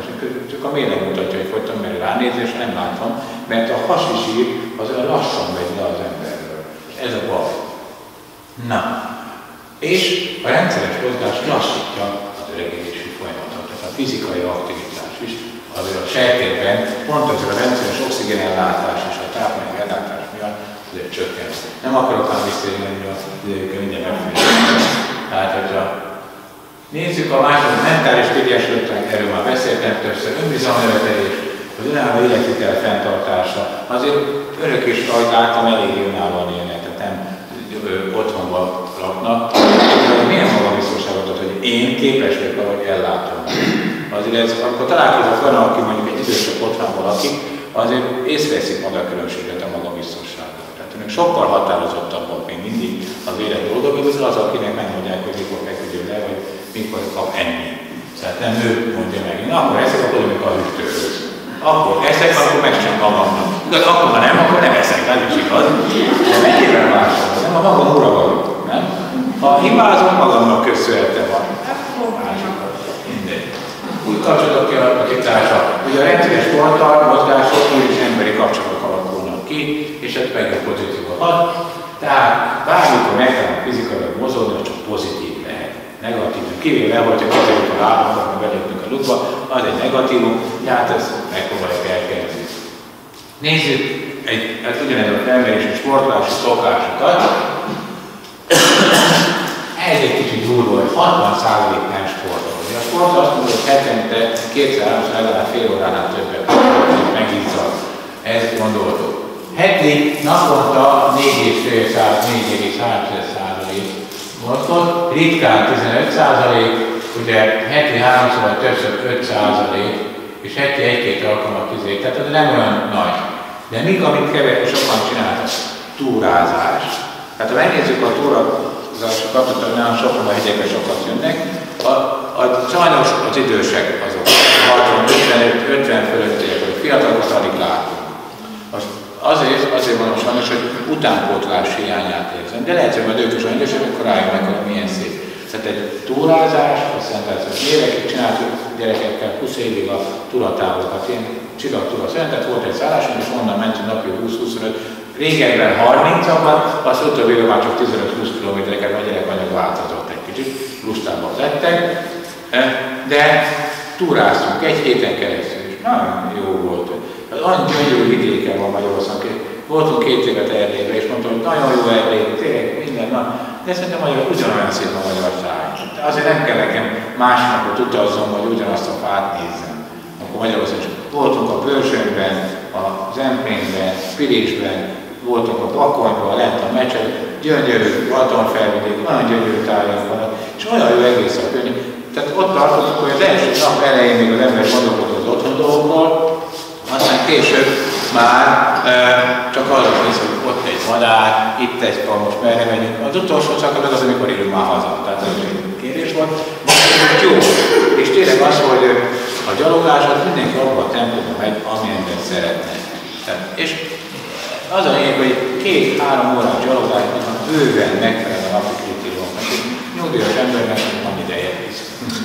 csak a mérleg mutatja, hogy fogytam, mert ránézés nem látom, mert a hasi sír az olyan lassan megy le az emberről. Ez a baj. Na, és a rendszeres mozgás lassítja az öregedési folyamatot, tehát a fizikai aktivitás is azért a sejtében pont az a rendszeres oxigénellátás a tápanyag ellátás miatt azért csökken. Nem akarok már visszajönni a időkön, mindjárt megfelelően. Tehát, hogyha nézzük a második mentális figyelésről, erről már beszéltem többször, önbizalomnövetelés, az önálló életvitel fenntartása. Azért örök is rajta láttam elég önállóan élnek, tehát nem otthonban laknak. Milyen magabiztosságot ad, hogy én képes vagyok arra, hogy ellátom azért ez, akkor találkozok olyan, aki mondjuk egy idősebb otthonban lakik, azért észreveszik maga a különbséget a maga biztonságot. Tehát önök sokkal határozottabbak még mindig az élet dolgok, az az, akinek megmondják, hogy mikor feküdjön le, vagy mikor kap enni. Tehát nem ő mondja meg, én akkor eszek, akkor amikor a hűtőhöz. Akkor eszek, akkor meg sem magamnak. Igaz, akkor ha nem, akkor nem eszek, ez is igaz. De mennyivel máshol? Nem a magam ura vagyok, nem? Ha hibázom, magamnak köszönhetem van úgy kapcsolatok kialakítása, hogy a rendszeres sporttal, mozgások úgy is emberi kapcsolatok alakulnak ki, és ez meg a pozitív hat. Tehát bármikor megtanul fizikailag mozogni, az csak pozitív lehet. Negatív, kivéve, hogyha kezeljük a lábakat, meg belépünk a lukba, az egy negatívum, hát ezt megpróbáljuk elkerülni. Nézzük egy, hát ugyanez a felmerési sportolási szokásokat. Ez egy kicsit durva, hogy 60% nem sport azt hogy hetente kétszer-háromszor legalább fél óránál többet megizzad. Ezt gondoltuk. Heti naponta 4,5 százalék mozgott, ritkán 15 százalék, ugye heti háromszor többször 5 százalék, és heti egy-két alkalmat közé, tehát ez nem olyan nagy. De mik, amit kevés sokan csináltak? Túrázás. Tehát ha megnézzük a túrázásokat, akkor nagyon sokan a hegyekre sokat jönnek, a, a, sajnos az idősek azok, 60, 50, 50 fölöttiek, vagy fiatalokat alig látunk. Most azért, azért van sajnos, hogy utánpótlás hiányát érzem. De lehet, hogy majd ők is olyan idősek, akkor rájönnek, hogy milyen szép. Tehát egy túrázás, jelenti, hogy évekig csináltuk gyerekekkel 20 évig a túratávokat, ilyen csillagtúra tehát volt egy szállásunk, és onnan mentünk napi 20-25, régebben 30-akat, az utóbbi már csak 15-20 kilométereket, a gyerekanyag változott egy kicsit lustábbak lettek, eh, de túráztunk egy héten keresztül, és nagyon jó volt. Az annyi gyönyörű vidéken van Magyarországon, voltunk két évet Erdélyben, és mondtam, hogy nagyon jó Erdély, tényleg minden nap, de szerintem magyar, ugyanolyan szép a magyar táj. De azért nem kell nekem másnapot utazzon, vagy ugyanazt a fát nézzem. Akkor Magyarországon voltunk a Börzsönben, a Zempénben, Pirisben, voltunk a Bakonyban, lent a meccsen, gyönyörű Balatonfelvidék, nagyon gyönyörű tájak vannak, és olyan jó egész a könyv. Tehát ott tartottuk, hogy az első nap elején még az ember gondolkodott az otthon dolgokról, aztán később már e, csak arra néz, hogy ott egy madár, itt egy most merre megyünk. Az utolsó szakadat az, amikor érünk már haza. Tehát az egy kérés. volt, most jó. És tényleg az, hogy a gyalogás az mindenki abban a tempóban megy, amilyenben szeretne. Tehát, és az a lényeg, hogy két-három órás gyalogás van bőven megfelel a napi kritériumnak. Nyugdíjas embernek van ideje,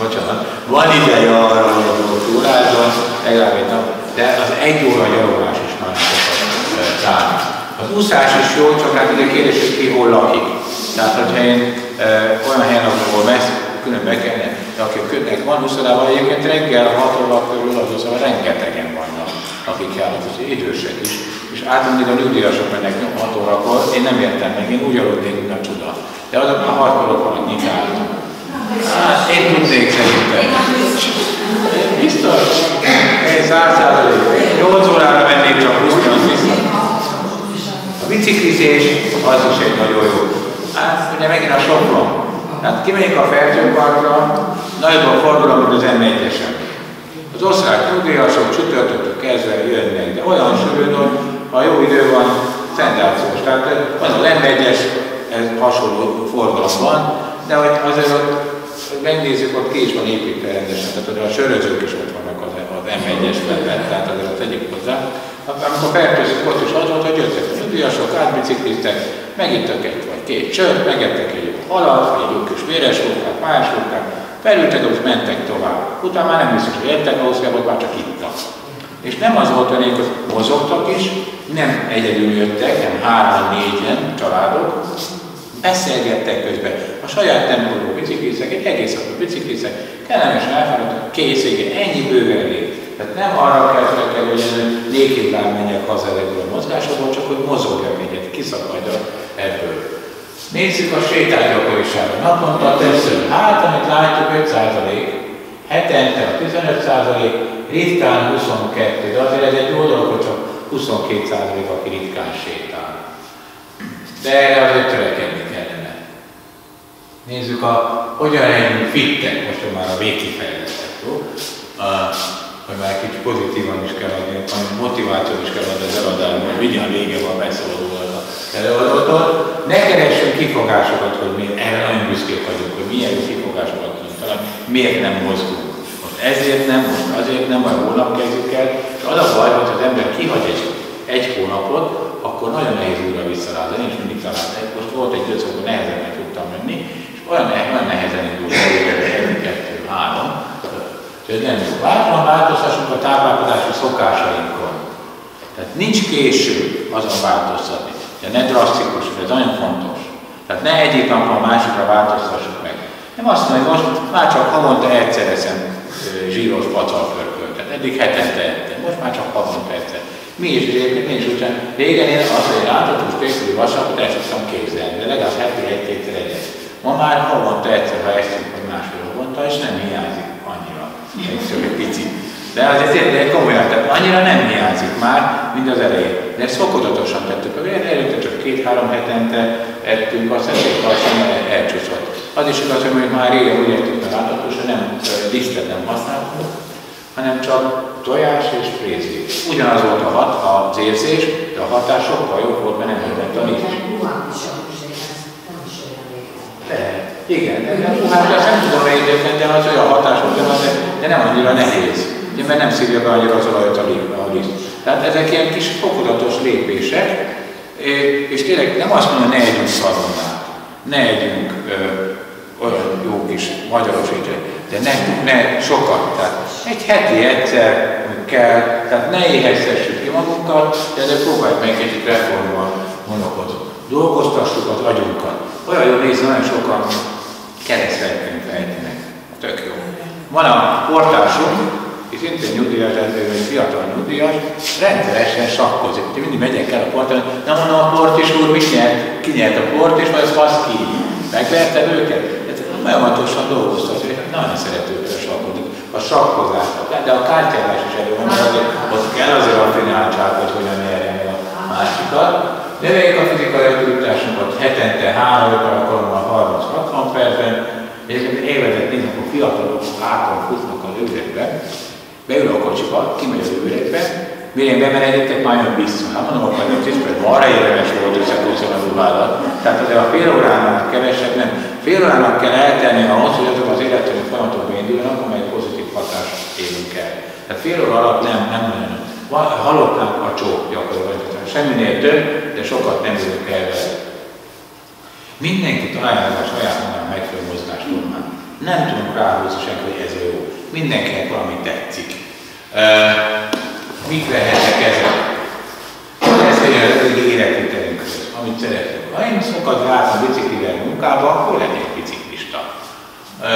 bocsánat, van ideje arra, hogy a túrázzon, legalább egy nap, de az egy óra gyalogás is nagyon sokat. Az úszás is jó, csak hát ugye kérdés, hogy ki hol lakik. Tehát, hogyha én e, olyan helyen, ahol messz, külön be kellene, de akinek van úszodában, egyébként reggel 6 óra körül az úszodában rengetegen vannak, akik járnak, az idősek is. És átmendig a nyugdíjasok mennek 6 órakor, én nem értem meg, én úgy aludnék, mint a csuda. De azok már 6 órakor nyitálnak. Hát én tudnék szerintem. Biztos? Én száz százalék. 8 órára mennék csak 20 vissza. A biciklizés az is egy nagyon jó. Hát ugye megint a Sopron. Tehát kimegyünk a Fertőparkra, nagyobb a forgalom, mint az M1-esen. Az osztrák nyugdíjasok csütörtöktől kezdve jönnek, de olyan sűrűn, hogy ha jó idő van, szenzációs. Tehát az a m ez hasonló forgalom van, de hogy azért ott, megnézzük, ott ki is van építve rendesen, tehát hogy a sörözők is ott vannak az, az M1-es mellett, tehát azért azt tegyük hozzá. Amikor fertőzött, ott is az volt, hogy jöttek a nyugdíjasok, átbicikliztek, megittek egy vagy két sört, megettek egy halat, vagy egy kis véres lókát, más lókát, felültek, és mentek tovább. Utána már nem biztos, hogy értek hogy már csak ittak. És nem az volt a lényeg, hogy mozogtak is, nem egyedül jöttek, hanem három-négyen családok, beszélgettek közben. A saját tempóról bicikliztek, egy egész napot bicikliztek, kellemes elfáradt, kész, igen, ennyi bőven elég. Tehát nem arra kell felkelni, hogy nékétlen menjek haza ebből a mozgásokból, csak hogy mozogjak egyet, kiszakadjak ebből. Nézzük a sétánygyakoriságot. Naponta többször. Hát, amit látjuk, 5 hetente a 15% ritkán 22, de azért ez egy jó dolog, hogy csak 22% aki ritkán sétál. De erre azért törekedni kellene. Nézzük, a, hogyan legyünk fittek, most már a végkifejlesztek, jó? Hogy már kicsit pozitívan is kell adni, hanem motivációt is kell adni az eladásban, hogy a vége van volt a előadótól. Ne keressünk kifogásokat, hogy mi erre nagyon büszkék vagyunk, hogy milyen kifogásokat tudunk találni, miért nem mozgunk. Most ezért nem, most azért nem, majd holnap kezdjük el, és az a baj, hogy az ember kihagy egy, egy hónapot, akkor nagyon nehéz újra visszarádani, és mindig találtam. Most volt egy időszak, hogy nehezebben tudtam menni, és olyan, olyan nehezen indult, egy, kettő, három, ez nem jó. Bátran változtassunk a táplálkozási szokásainkon. Tehát nincs késő azon változtatni. De ne drasztikus, ez nagyon fontos. Tehát ne egyik napon a másikra változtassuk meg. Nem azt mondom, hogy most már csak havonta egyszer eszem zsíros pacalpörköltet. Eddig hetente ettem, most már csak havonta egyszer. Mi is egyébként, mi is úgy Régen én azt, hogy láthatós pékülő vasakot el tudtam képzelni, de legalább heti egy-kétszer egyet. Ma már havonta egyszer, ha eszünk, vagy másfél havonta, és nem hiányzik csak egy picit. De azért tényleg komolyan, tehát annyira nem hiányzik már, mint az elején. De ezt fokozatosan tettük. A előtte csak két-három hetente ettünk, azt egy lassan elcsúszott. Az is igaz, hogy már régen úgy értük meg hogy nem lisztet nem használtunk, hanem csak tojás és frézi. Ugyanaz volt a hat, az érzés, de a hatás sokkal jobb volt, mert nem jöhet a. Lehet. Igen, de hát azt nem tudom leidőzni, de az olyan hatás ugyanaz, de, de nem annyira nehéz. Ugye, mert nem szívja be annyira az olajat a liszt. Tehát ezek ilyen kis fokozatos lépések, és tényleg nem azt mondom, ne együnk szaronnát, ne együnk ö, olyan jó kis magyaros ételt, de ne, ne sokat. Tehát egy heti egyszer kell, tehát ne éheztessük ki magunkat, de ezzel próbáljuk meg egy reformban gondolkodni. Dolgoztassuk az agyunkat. Olyan jó nézni, nagyon sokan keresztvetként fejtenek. Tök jó. Van a portásunk, és szintén nyugdíjas, egy fiatal nyugdíjas, rendszeresen sakkozik. Úgyhogy mindig megyek el a portán, nem mondom a port is úr, mit nyert? Ki nyert a port, és az fasz ki. Megverted őket? Ez folyamatosan dolgoztat, és nagyon szeretőkkel sakkozik. A sakkozás, de a kártyázás is elő van, azért ott kell azért a fináltság, hogy hogyan nyerjen a másikat. Növeljük a fizikai aktivitásunkat hetente 3-5 alkalommal 30-60 percben, Egyébként évezet néznek, akkor fiatalok áton futnak az őrekbe, beül a kocsiba, kimegy az őrekbe, mire én bemelegítek, már jön vissza. Hát mondom, akkor az is, mert arra érdemes volt összekócolni a ruhádat. Tehát azért a fél óránál kevesebb nem. Fél órának kell eltenni ahhoz, hogy azok az élettani folyamatok beinduljanak, amely pozitív hatást érünk el. Tehát fél óra alatt nem, nem nagyon. Halottnánk a csók gyakorlatilag. Semminél több, de sokat nem ülünk el vele. Mindenki találja a saját magának megfelelő mozgásformát. Nem tudunk ráhúzni senki, hogy ez jó. Mindenkinek valami tetszik. Uh, mik lehetnek ezek? Ez egy életvitelünk, amit szeretünk. Ha én sokat jártam biciklivel munkába, akkor lennék biciklista. Uh,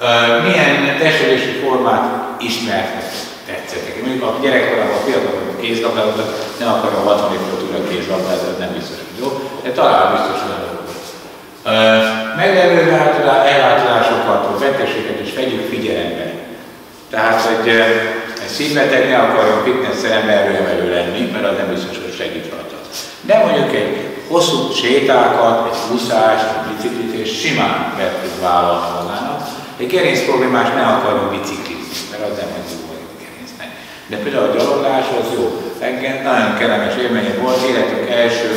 uh, milyen testülési formát ismertek, tetszettek? Mondjuk a gyerekkorában a fiatalok kézlabdáznak, nem akarom 60 évről túl a kézlabdázni, ez nem biztos, hogy jó, de talán biztos, hogy jó. Meglevő ellátozásokat, a betegséget is vegyük figyelembe. Tehát, hogy egy szívbeteg ne akarjon fitness erőemelő lenni, mert az nem biztos, hogy segít rajta. De mondjuk egy hosszú sétákat, egy úszást, egy biciklit, és simán be tud vállalni magának. Egy gerinc problémás ne akarjon biciklizni, mert az nem gerincnek. De például a gyalogás az jó. Engem nagyon kellemes élményem volt, életünk első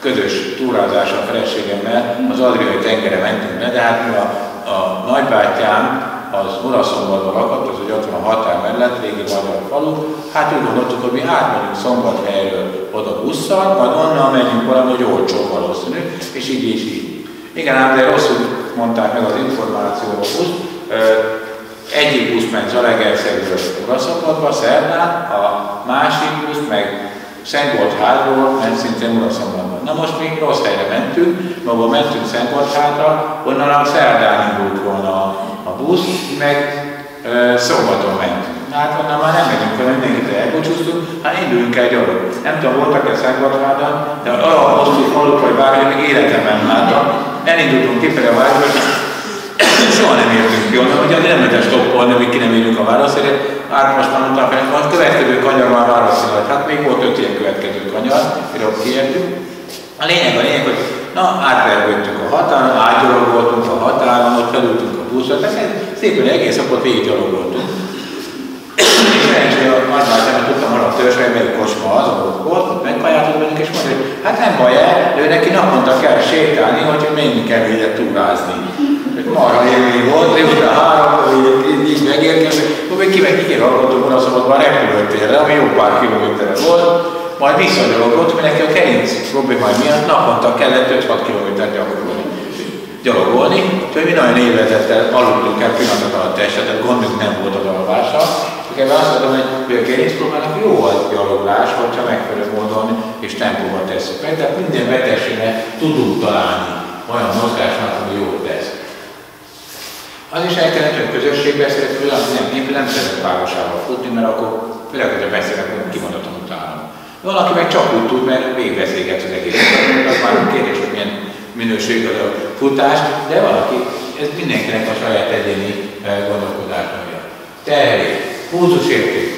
ködös túrázása a feleségemmel, az Adriai tengere mentünk be, de hát a, a nagybátyám az Muraszombatban lakott, az hogy ott van a határ mellett, régi magyar falu, hát úgy gondoltuk, hogy mi átmegyünk Szombathelyről oda busszal, majd onnan megyünk valami, hogy olcsó valószínű, és így és így. Igen, ám de rosszul mondták meg az információba buszt. Egyik busz ment Zalegerszegről Muraszombatba, szerdán, a másik busz meg Szentgotthádról ment szintén Muraszombatban. Na most mi rossz helyre mentünk, maga mentünk Szentgotthádra, onnan a szerdán indult volna a, busz, meg ö, szombaton mentünk. Hát onnan már nem megyünk fel, mindenkit elbúcsúztunk, hát induljunk el gyalog. Nem tudom, voltak-e Szentgotthádon, de arra hosszú falut, vagy bármi, még életemben láttam. Elindultunk kifele a soha nem értünk ki onnan, ugye nem lehet stoppolni, amíg ki nem érünk a válaszért. Hát most már mondtam, hogy a következő kanyar már válaszol. Hát még volt öt ilyen következő kanyar, mire kiértünk. A lényeg a lényeg, hogy na, átvergődtünk a határon, átgyalogoltunk a határon, ott felültünk a buszra, tehát szépen egész napot végig gyalogoltunk. És szerencsére a nagymátjának tudtam arra a törzsre, melyik kocsma az, ahol volt, ott megkajátott bennünk, és mondta, hogy hát nem baj el, ő neki naponta kell sétálni, hogy menni kell túrázni marha élmény volt, délután három, így, így megérkezett, akkor még kimegy kihallgattuk Unaszombatban a repülőtérre, ami jó pár kilométerre volt, majd visszagyalogolt, mert neki a kerinc problémája miatt naponta kellett 5-6 kilométert gyakorolni. Gyalogolni, úgyhogy mi nagyon évezettel aludtunk el pillanatok alatt este, tehát gondunk nem volt a alvással. Ebben azt mondom, hogy a gerinc próbálnak jó a gyaloglás, hogyha megfelelő módon és tempóban tesszük meg, tehát minden betegségnek tudunk találni olyan mozgásnak, ami jó tesz. Az is elkezdett, hogy közösségbe szeretünk, hogy nem, én nem szeretek városával futni, mert akkor főleg, hogyha beszélek, hogy kimondottan utálom. Valaki meg csak úgy tud, mert végigbeszélget az egész. Az már kérdés, hogy milyen minőség az a futás, de valaki, ez mindenkinek a saját egyéni eh, gondolkodása. Terhelés, érték.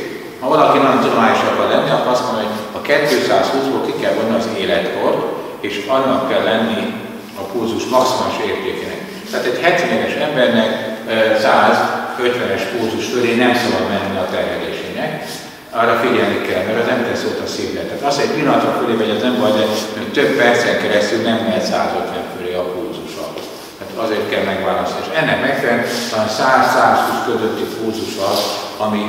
Ha valaki nagyon tudományos akar lenni, akkor azt mondja, hogy a 220-ból ki kell vonni az életkor, és annak kell lenni a pulzus maximális értékének. Tehát egy 70 éves embernek 150-es pulzus fölé nem szabad menni a terhelésének, arra figyelni kell, mert az nem tesz ott a szívre. Tehát az, egy pillanatra fölé megy, az nem baj, de több percen keresztül nem mehet 150 fölé a pulzusa. Tehát azért kell megválasztani. És ennek megfelelően 100-120 közötti pulzus az, ami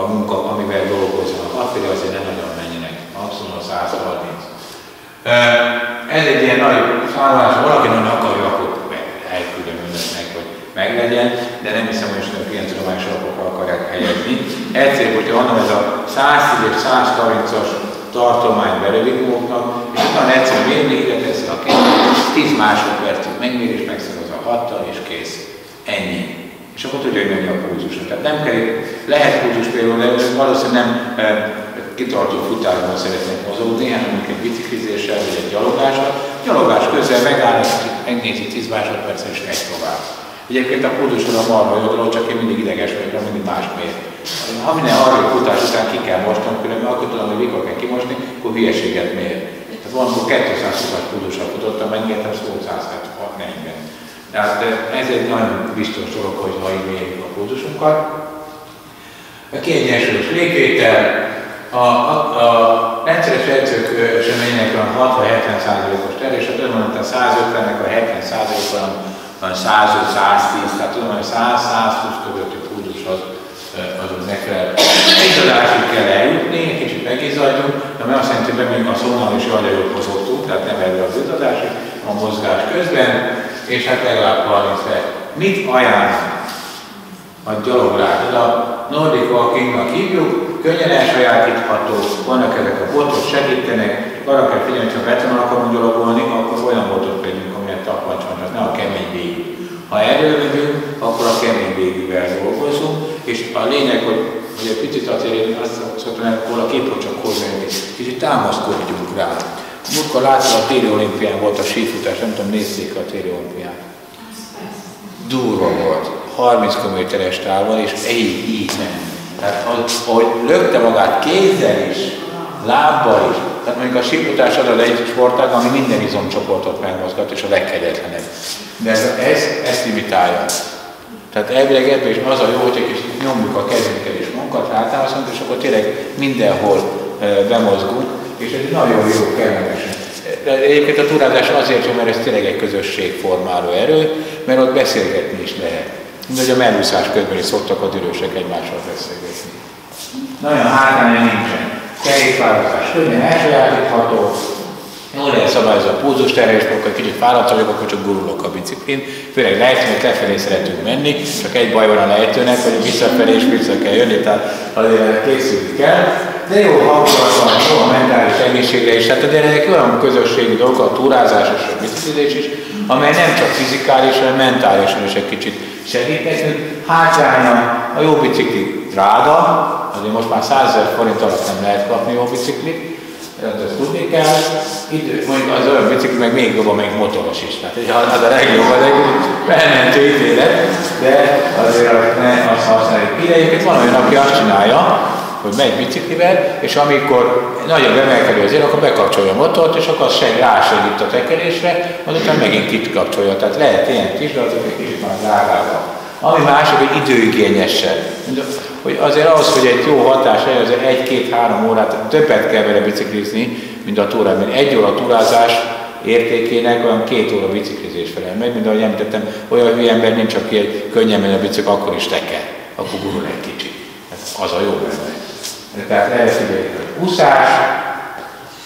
a munka, amivel dolgoznak. Attól azért nem nagyon mennyinek, maximum 130. Ez egy ilyen nagy szállás, valaki nagyon akarja, akkor elküldöm önöknek, hogy meglegyen, de nem hiszem, hogy önök ilyen tudományos alapokra akarják helyezni. Egyszerűbb, hogyha mondom, ez a 110 és 130-as tartomány belövigóknak, és utána egyszer mérni, ide teszi a két, 10 másodpercig megmérés, megszeroz a hattal, és kész. Ennyi. És akkor tudja, hogy mennyi a pulzusra. Tehát nem kell, lehet pulzus például, de valószínűleg nem e, kitartó futásban szeretnék mozogni, hanem mondjuk egy biciklizéssel vagy egy gyalogással. Gyalogás közben megáll, megnézi 10 másodpercen és megy tovább. Egyébként a pulzusról a marha jó dolog, csak én mindig ideges vagyok, mindig más mér. Ha minden harmadik futás után ki kell mostom, különben akkor tudom, hogy mikor kell kimosni, akkor hülyeséget mér. Tehát van, akkor 220-as pulzussal futottam, megértem szó 140. Tehát ez egy nagyon biztos dolog, hogy ha így mérjük a pulzusunkat. A kiegyensúlyos légvétel, A, a, a rendszeres edzők eseménynek van 60-70%-os terés, a tudom, hogy a 150-nek a 70%-a van 105-110, tehát tudom, hogy 100-120 közötti púzus az, az, az megfelel. Izzadásig kell eljutni, kicsit megizzadjunk, de mert azt jelenti, hogy bemegyünk a szónal és jaj, jól hozottuk, tehát nem erre az izzadásig, a mozgás közben, és hát legalább 30 perc. Mit ajánlunk? A gyaloglás, a Nordic Walkingnak hívjuk, könnyen elsajátítható, vannak ezek a botok, segítenek, arra kell figyelni, hogy ha betonon akarunk gyalogolni, akkor olyan botot vegyünk, amilyen tappancs van, ne a kemény végig. Ha erről megyünk, akkor a kemény végigvel dolgozunk, és a lényeg, hogy, hogy egy picit azért én azt szoktam, a képről csak hozzájönni, kicsit támaszkodjunk rá. Múltkor láttam a téli olimpián volt a sífutás, nem tudom, nézzék a téli olimpián. Durva volt, 30 km-es távon, és így, így nem tehát hogy lökte magát kézzel is, lábbal is. Tehát mondjuk a síputás az egy sportág, ami minden izomcsoportot megmozgat, és a legkegyetlenebb. De ez, ez ezt imitálja. Tehát elvileg ebben is az a jó, hogy egy kicsit nyomjuk a kezünket és munkat rátámaszunk, és akkor tényleg mindenhol bemozgunk, és ez nagyon jó, kellemes. Egyébként a túrázás azért jó, mert ez tényleg egy közösségformáló erő, mert ott beszélgetni is lehet. Mint hogy a mellúszás közben is szoktak a dürősek egymással beszélgetni. Nagyon hátránya nincsen. Kerékpározás könnyen elsajátítható, Jól lehet szabályozva a púzus terhelést, akkor kicsit fáradt vagyok, akkor csak gurulok a biciklin. Főleg lejtőnek lefelé szeretünk menni, csak egy baj van a lejtőnek, hogy visszafelé és vissza kell jönni, tehát azért készülni kell. De jó hangulat van, jó a mentális egészségre is. Tehát egy olyan közösségi dolog, a túrázás és a biciklizés is, amely nem csak fizikális, hanem mentálisan is egy kicsit segít nekünk. Hátránya a jó bicikli drága, azért most már 100 ezer forint alatt nem lehet kapni jó biciklit, ezt tudni kell. Idő, mondjuk az olyan bicikli meg még jobb, még motoros is. Tehát az a legjobb, a legjobb felmentő ítélet, de azért ne azt használjuk. Ide egyébként van olyan, aki azt csinálja, hogy megy biciklivel, és amikor nagyon emelkedő az ér, akkor bekapcsolja a motort, és akkor az seg, rásegít a tekerésre, azután megint kikapcsolja. Tehát lehet ilyen is, de azért egy kicsit már drágább. Ami másik, hogy időigényesen. Hogy azért ahhoz, hogy egy jó hatás legyen, azért egy-két-három órát többet kell vele biciklizni, mint a túrán. Mert egy óra túrázás értékének olyan két óra biciklizés felel meg, mint ahogy említettem, olyan hülye ember nincs, aki egy könnyen megy a bicikl, akkor is teker, akkor gurul egy kicsit. Ez az a jó benne. Tehát lehet, hogy úszás,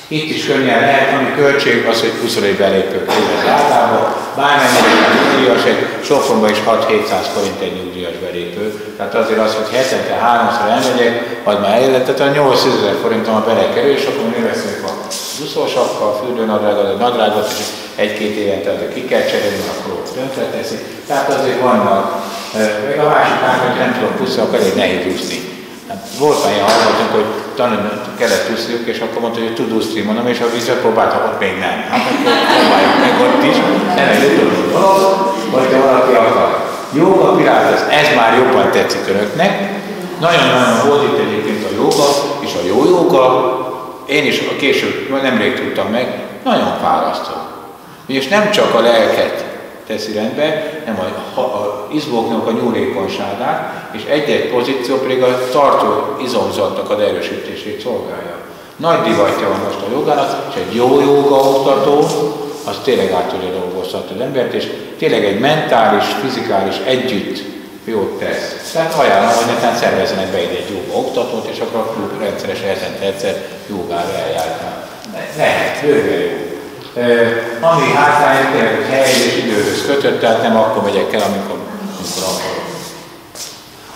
itt is könnyen lehet, ami költség az, hogy 20 egy belépő az általában, bármennyire nyugdíjas, egy Sopronban is 6-700 forint egy nyugdíjas belépő. Tehát azért az, hogy hetente háromszor elmegyek, az már elérett, tehát a 800 ezer forintom a belekerül, és akkor mi veszünk a úszósapka, a fürdőnadrágot, a nadrágot, és egy-két évente azért ki kell cserélni, akkor döntve teszi. Tehát azért vannak. Még a másik hogy nem tudom pusztán, akkor elég nehéz úszni Hát volt már ilyen hallgatónk, hogy tanulni kellett úszniuk, és akkor mondta, hogy tud úszni, mondom, és a vízre próbáltak, ott még nem. Hát akkor próbáljuk meg ott is, nem egy dolog, hogyha valaki akar. Jóga, pilates, ez már jobban tetszik önöknek. Nagyon-nagyon volt itt egyébként a joga, és a jó joga, én is a később, nemrég tudtam meg, nagyon fárasztó. És nem csak a lelket teszi rendbe, nem a, a, a izmoknak a nyúlékonyságát, és egy-egy pozíció pedig a tartó izomzatnak az erősítését szolgálja. Nagy divatja van most a jogának, és egy jó joga oktató, az tényleg át tudja dolgoztatni az embert, és tényleg egy mentális, fizikális együtt jót tesz. Tehát ajánlom, hogy netán szervezzenek be egy joga oktatót, és akkor a klub rendszeresen hetente egyszer jogára eljárnak. Lehet, bőven jó. Ami hátrány, tényleg, hely és időhöz kötött, tehát nem akkor megyek el, amikor, amikor akarok.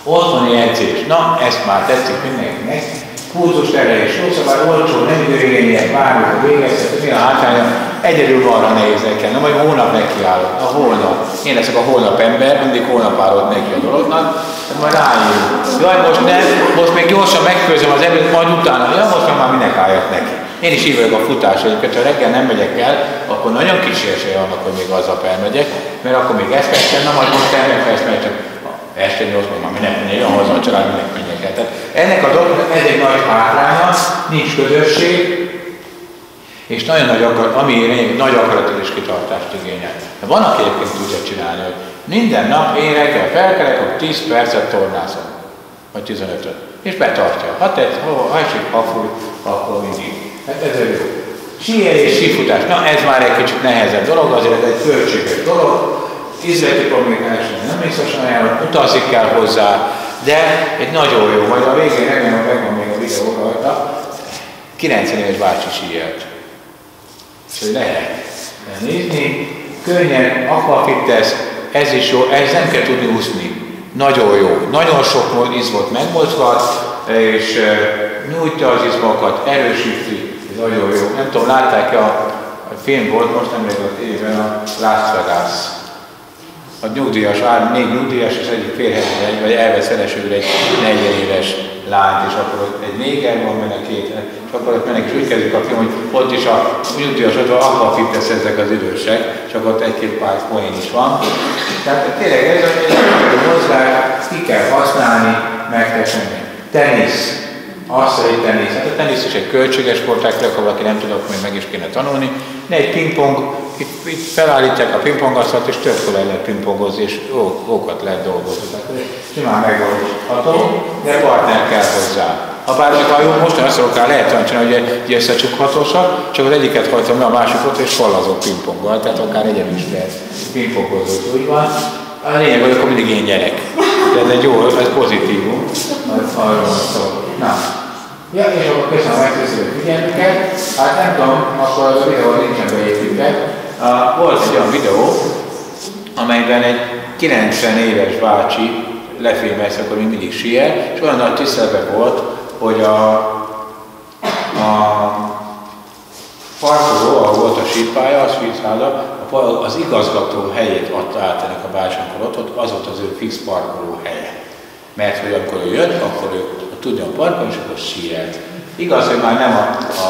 Otthoni edzés. Na, ezt már tetszik mindenkinek. Kurzus és szószabály, olcsó, nem időigények, bármikor végezhet, mi a hátránya, egyedül arra nehéz nekem, nem, hogy holnap nekiállok, a holnap. Én leszek a holnap ember, mindig holnap állok neki a dolognak, majd rájön. Jaj, most nem, most még gyorsan megfőzöm az ebédet, majd utána, ja, most már minek álljak neki. Én is hívok a futás egyébként, ha reggel nem megyek el, akkor nagyon kicsi esélye annak, hogy még aznap elmegyek, mert akkor még ezt kell na majd most elmegyek, mert csak este nyolcban már minek menjek haza a család, minek menjek el. Tehát ennek a dolognak ez egy nagy hátránya, nincs közösség, és nagyon nagy akarat, ami nagy akaratot és kitartást igényel. De van, aki egyébként tudja csinálni, hogy minden nap én reggel felkelek, akkor 10 percet tornázom. vagy 15-öt. És betartja. Ha tett, ha esik, ha fúj, akkor mindig. Hát ez jó. Síelés, sífutás. Na ez már egy kicsit nehezebb dolog, azért egy költséges dolog. Izleti kommunikálás nem biztosan ajánlom, utazik kell hozzá, de egy nagyon jó, majd a végén remélem, megvan még a videó rajta, 90 éves bácsi síelt. Hogy lehet nézni, könnyen, aquafitness, ez is jó, ez nem kell tudni úszni. Nagyon jó. Nagyon sok izmot megmozgat, és nyújtja az izmokat, erősíti, nagyon jó. Nem tudom, látták-e a, a film volt most nemrég a tévében a Las Vegas. A nyugdíjas, ár, még nyugdíjas, és egyik férhez egy, vagy elvesz feleségül egy 40 éves lányt, és akkor ott egy néger van benne két, és akkor ott mennek, és úgy kezdjük a film, hogy ott is a nyugdíjas ott van, fitness ezek az idősek, csak ott egy-két pár poén is van. Tehát tényleg ez egy mozgás, ki kell használni, megteszni. Tenisz, azt egy tenisz. Hát a tenisz is egy költséges sportág, ha valaki nem tud, akkor még meg is kéne tanulni. De egy pingpong, itt, itt felállítják a pingpongasztalt, és többször el lehet pingpongozni, és ó, ókat lehet dolgozni. Tehát simán megvalósítható, de partner kell hozzá. Ha bár ha jó, most azt szokál lehet olyan csinálni, hogy egy összecsukhatósak, csak az egyiket hajtom le a másikot, és fallazok pingponggal, tehát akár egyen is lehet pingpongozni, úgy van. A lényeg, hogy akkor mindig én gyerek. Ez egy jó, ez pozitívum. Arról szól. Na, Ja, és akkor köszönöm megköszönő figyelmüket. Hát nem tudom, akkor a videó nincsen beépítve. Volt egy olyan videó, amelyben egy 90 éves bácsi lefilmez, akkor még mindig siel, és olyan nagy tisztelve volt, hogy a, a parkoló, ahol volt a sípája, a sípája, az igazgató helyét adta át ennek a bácsi, amikor ott, ott az volt az ő fix parkoló helye. Mert hogy amikor ő jött, akkor ő tudjon parkolni, és akkor sielt. Igaz, hogy már nem a, a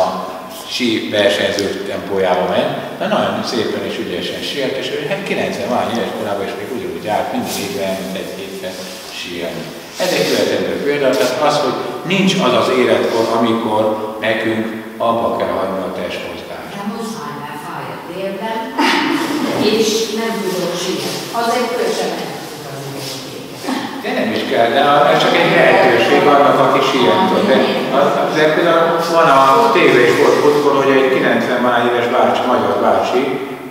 sí versenyző tempójában ment, de nagyon szépen és ügyesen sielt, és ő hát 90 vány éves korában is még ugyanúgy állt, mindig évben elment egy hétre sielni. Ez egy követendő példa, tehát az, hogy nincs az az életkor, amikor nekünk abba kell hagyni a testmozgást. Nem muszáj, mert fáj a térben, és nem tudok sielni. Az egy köszönet. De nem is kell, de ez csak egy lehetőség annak, aki siet. De, de például van a tévés volt hogy egy 90 már éves bácsi, magyar bácsi,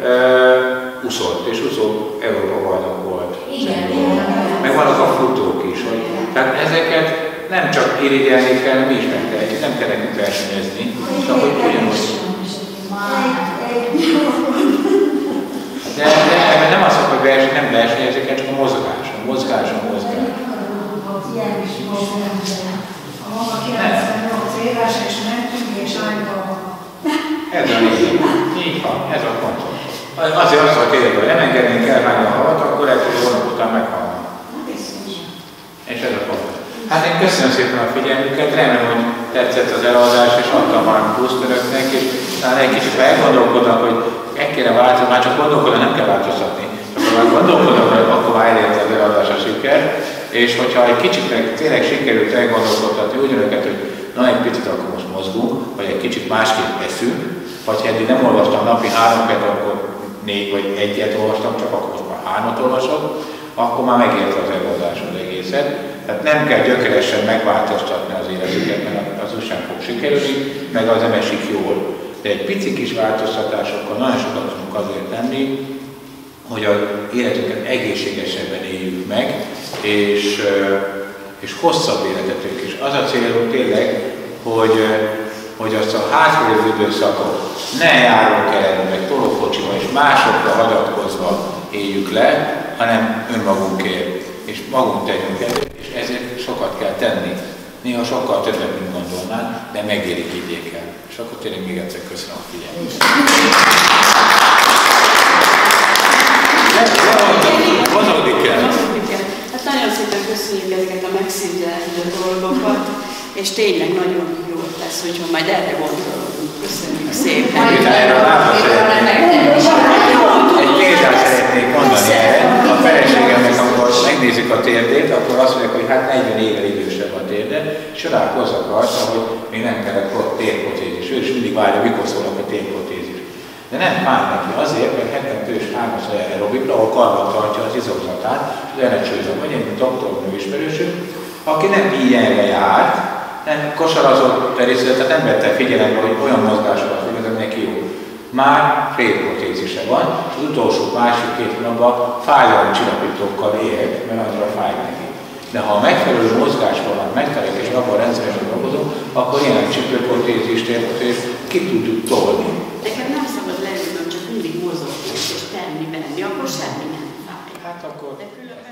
uh, uszott, és úszó Európa bajnok volt. Igen, Meg vannak a futók is. Hogy, tehát ezeket nem csak irigyelni kell, mi is megtehetjük, nem kell nekünk versenyezni, csak hogy ugyanúgy. De, de ebben nem az, hogy verseny, nem versenyezik, csak a mozgás, mozgás, a mozgás. Ilyen is volt, a mama 98 éves, és mentünk, és Ez a lényeg. Így van, ez a fontos. Azért azt mondja, hogy nem engednénk el már a halat, akkor hogy hónap után meghalna. És ez a fontos. Hát én köszönöm szépen a figyelmüket, remélem, hogy tetszett az eladás, és adtam már pluszt önöknek, és talán egy kicsit elgondolkodnak, hogy meg kéne változni, már csak gondolkodni, nem kell változtatni. Csak ha már hogy akkor már elérte az eladás a siker, és hogyha egy kicsit tényleg sikerült elgondolkodtatni úgy önöket, hogy na egy picit akkor most mozgunk, vagy egy kicsit másképp eszünk, vagy ha eddig nem olvastam napi három akkor négy vagy egyet olvastam, csak akkor most már hármat olvasok, akkor már megérte az eladás az egészet. Tehát nem kell gyökeresen megváltoztatni az életüket, mert az sem fog sikerülni, meg az nem esik jól. De egy pici kis változtatásokkal nagyon sokat tudunk azért tenni, hogy az életünket egészségesebben éljük meg, és, és hosszabb életet is. Az a célunk tényleg, hogy, hogy azt a hátralévő időszakot ne járunk el meg tolókocsival és másokra hagyatkozva éljük le, hanem önmagunkért, és magunk tegyünk elő, és ezért sokat kell tenni. Néha sokkal többet, mint gondolnánk, de megérik higgyék el. És akkor tényleg még egyszer köszönöm a figyelmet. Hazudni kell. Hát nagyon szépen köszönjük ezeket a megszintelendő dolgokat, és tényleg nagyon jó lesz, hogyha majd erre gondolunk. Köszönjük szépen. Erről látva Egy példát szeretnék mondani erre. A feleségemnek, amikor megnézik a térdét, akkor azt mondják, hogy hát 40 éve idősebb a térde, és ráhozzak arra, hogy még nem kellett térprotézis. Ő is mindig várja, mikor szólnak a térprotézis. De nem fáj neki azért, mert hetente is háromszor aerobikra, ahol karban tartja az izomzatát, az ellecsőzöm, vagy egy doktornő ismerősünk, Aki nem ilyenre járt, nem kosarazott részlet, tehát nem vette figyelembe, hogy olyan mozgásokat végez, neki jó. Már félprotézise van, az utolsó másik két hónapban fájdalomcsillapítókkal élt, mert annyira fáj neki. De ha a megfelelő mozgás van, megfelelő és abban rendszeresen dolgozunk, akkor ilyen csipőprotézist és ki tudjuk tolni. Nekem nem szabad leülnöm, csak mindig mozogni és tenni, benni,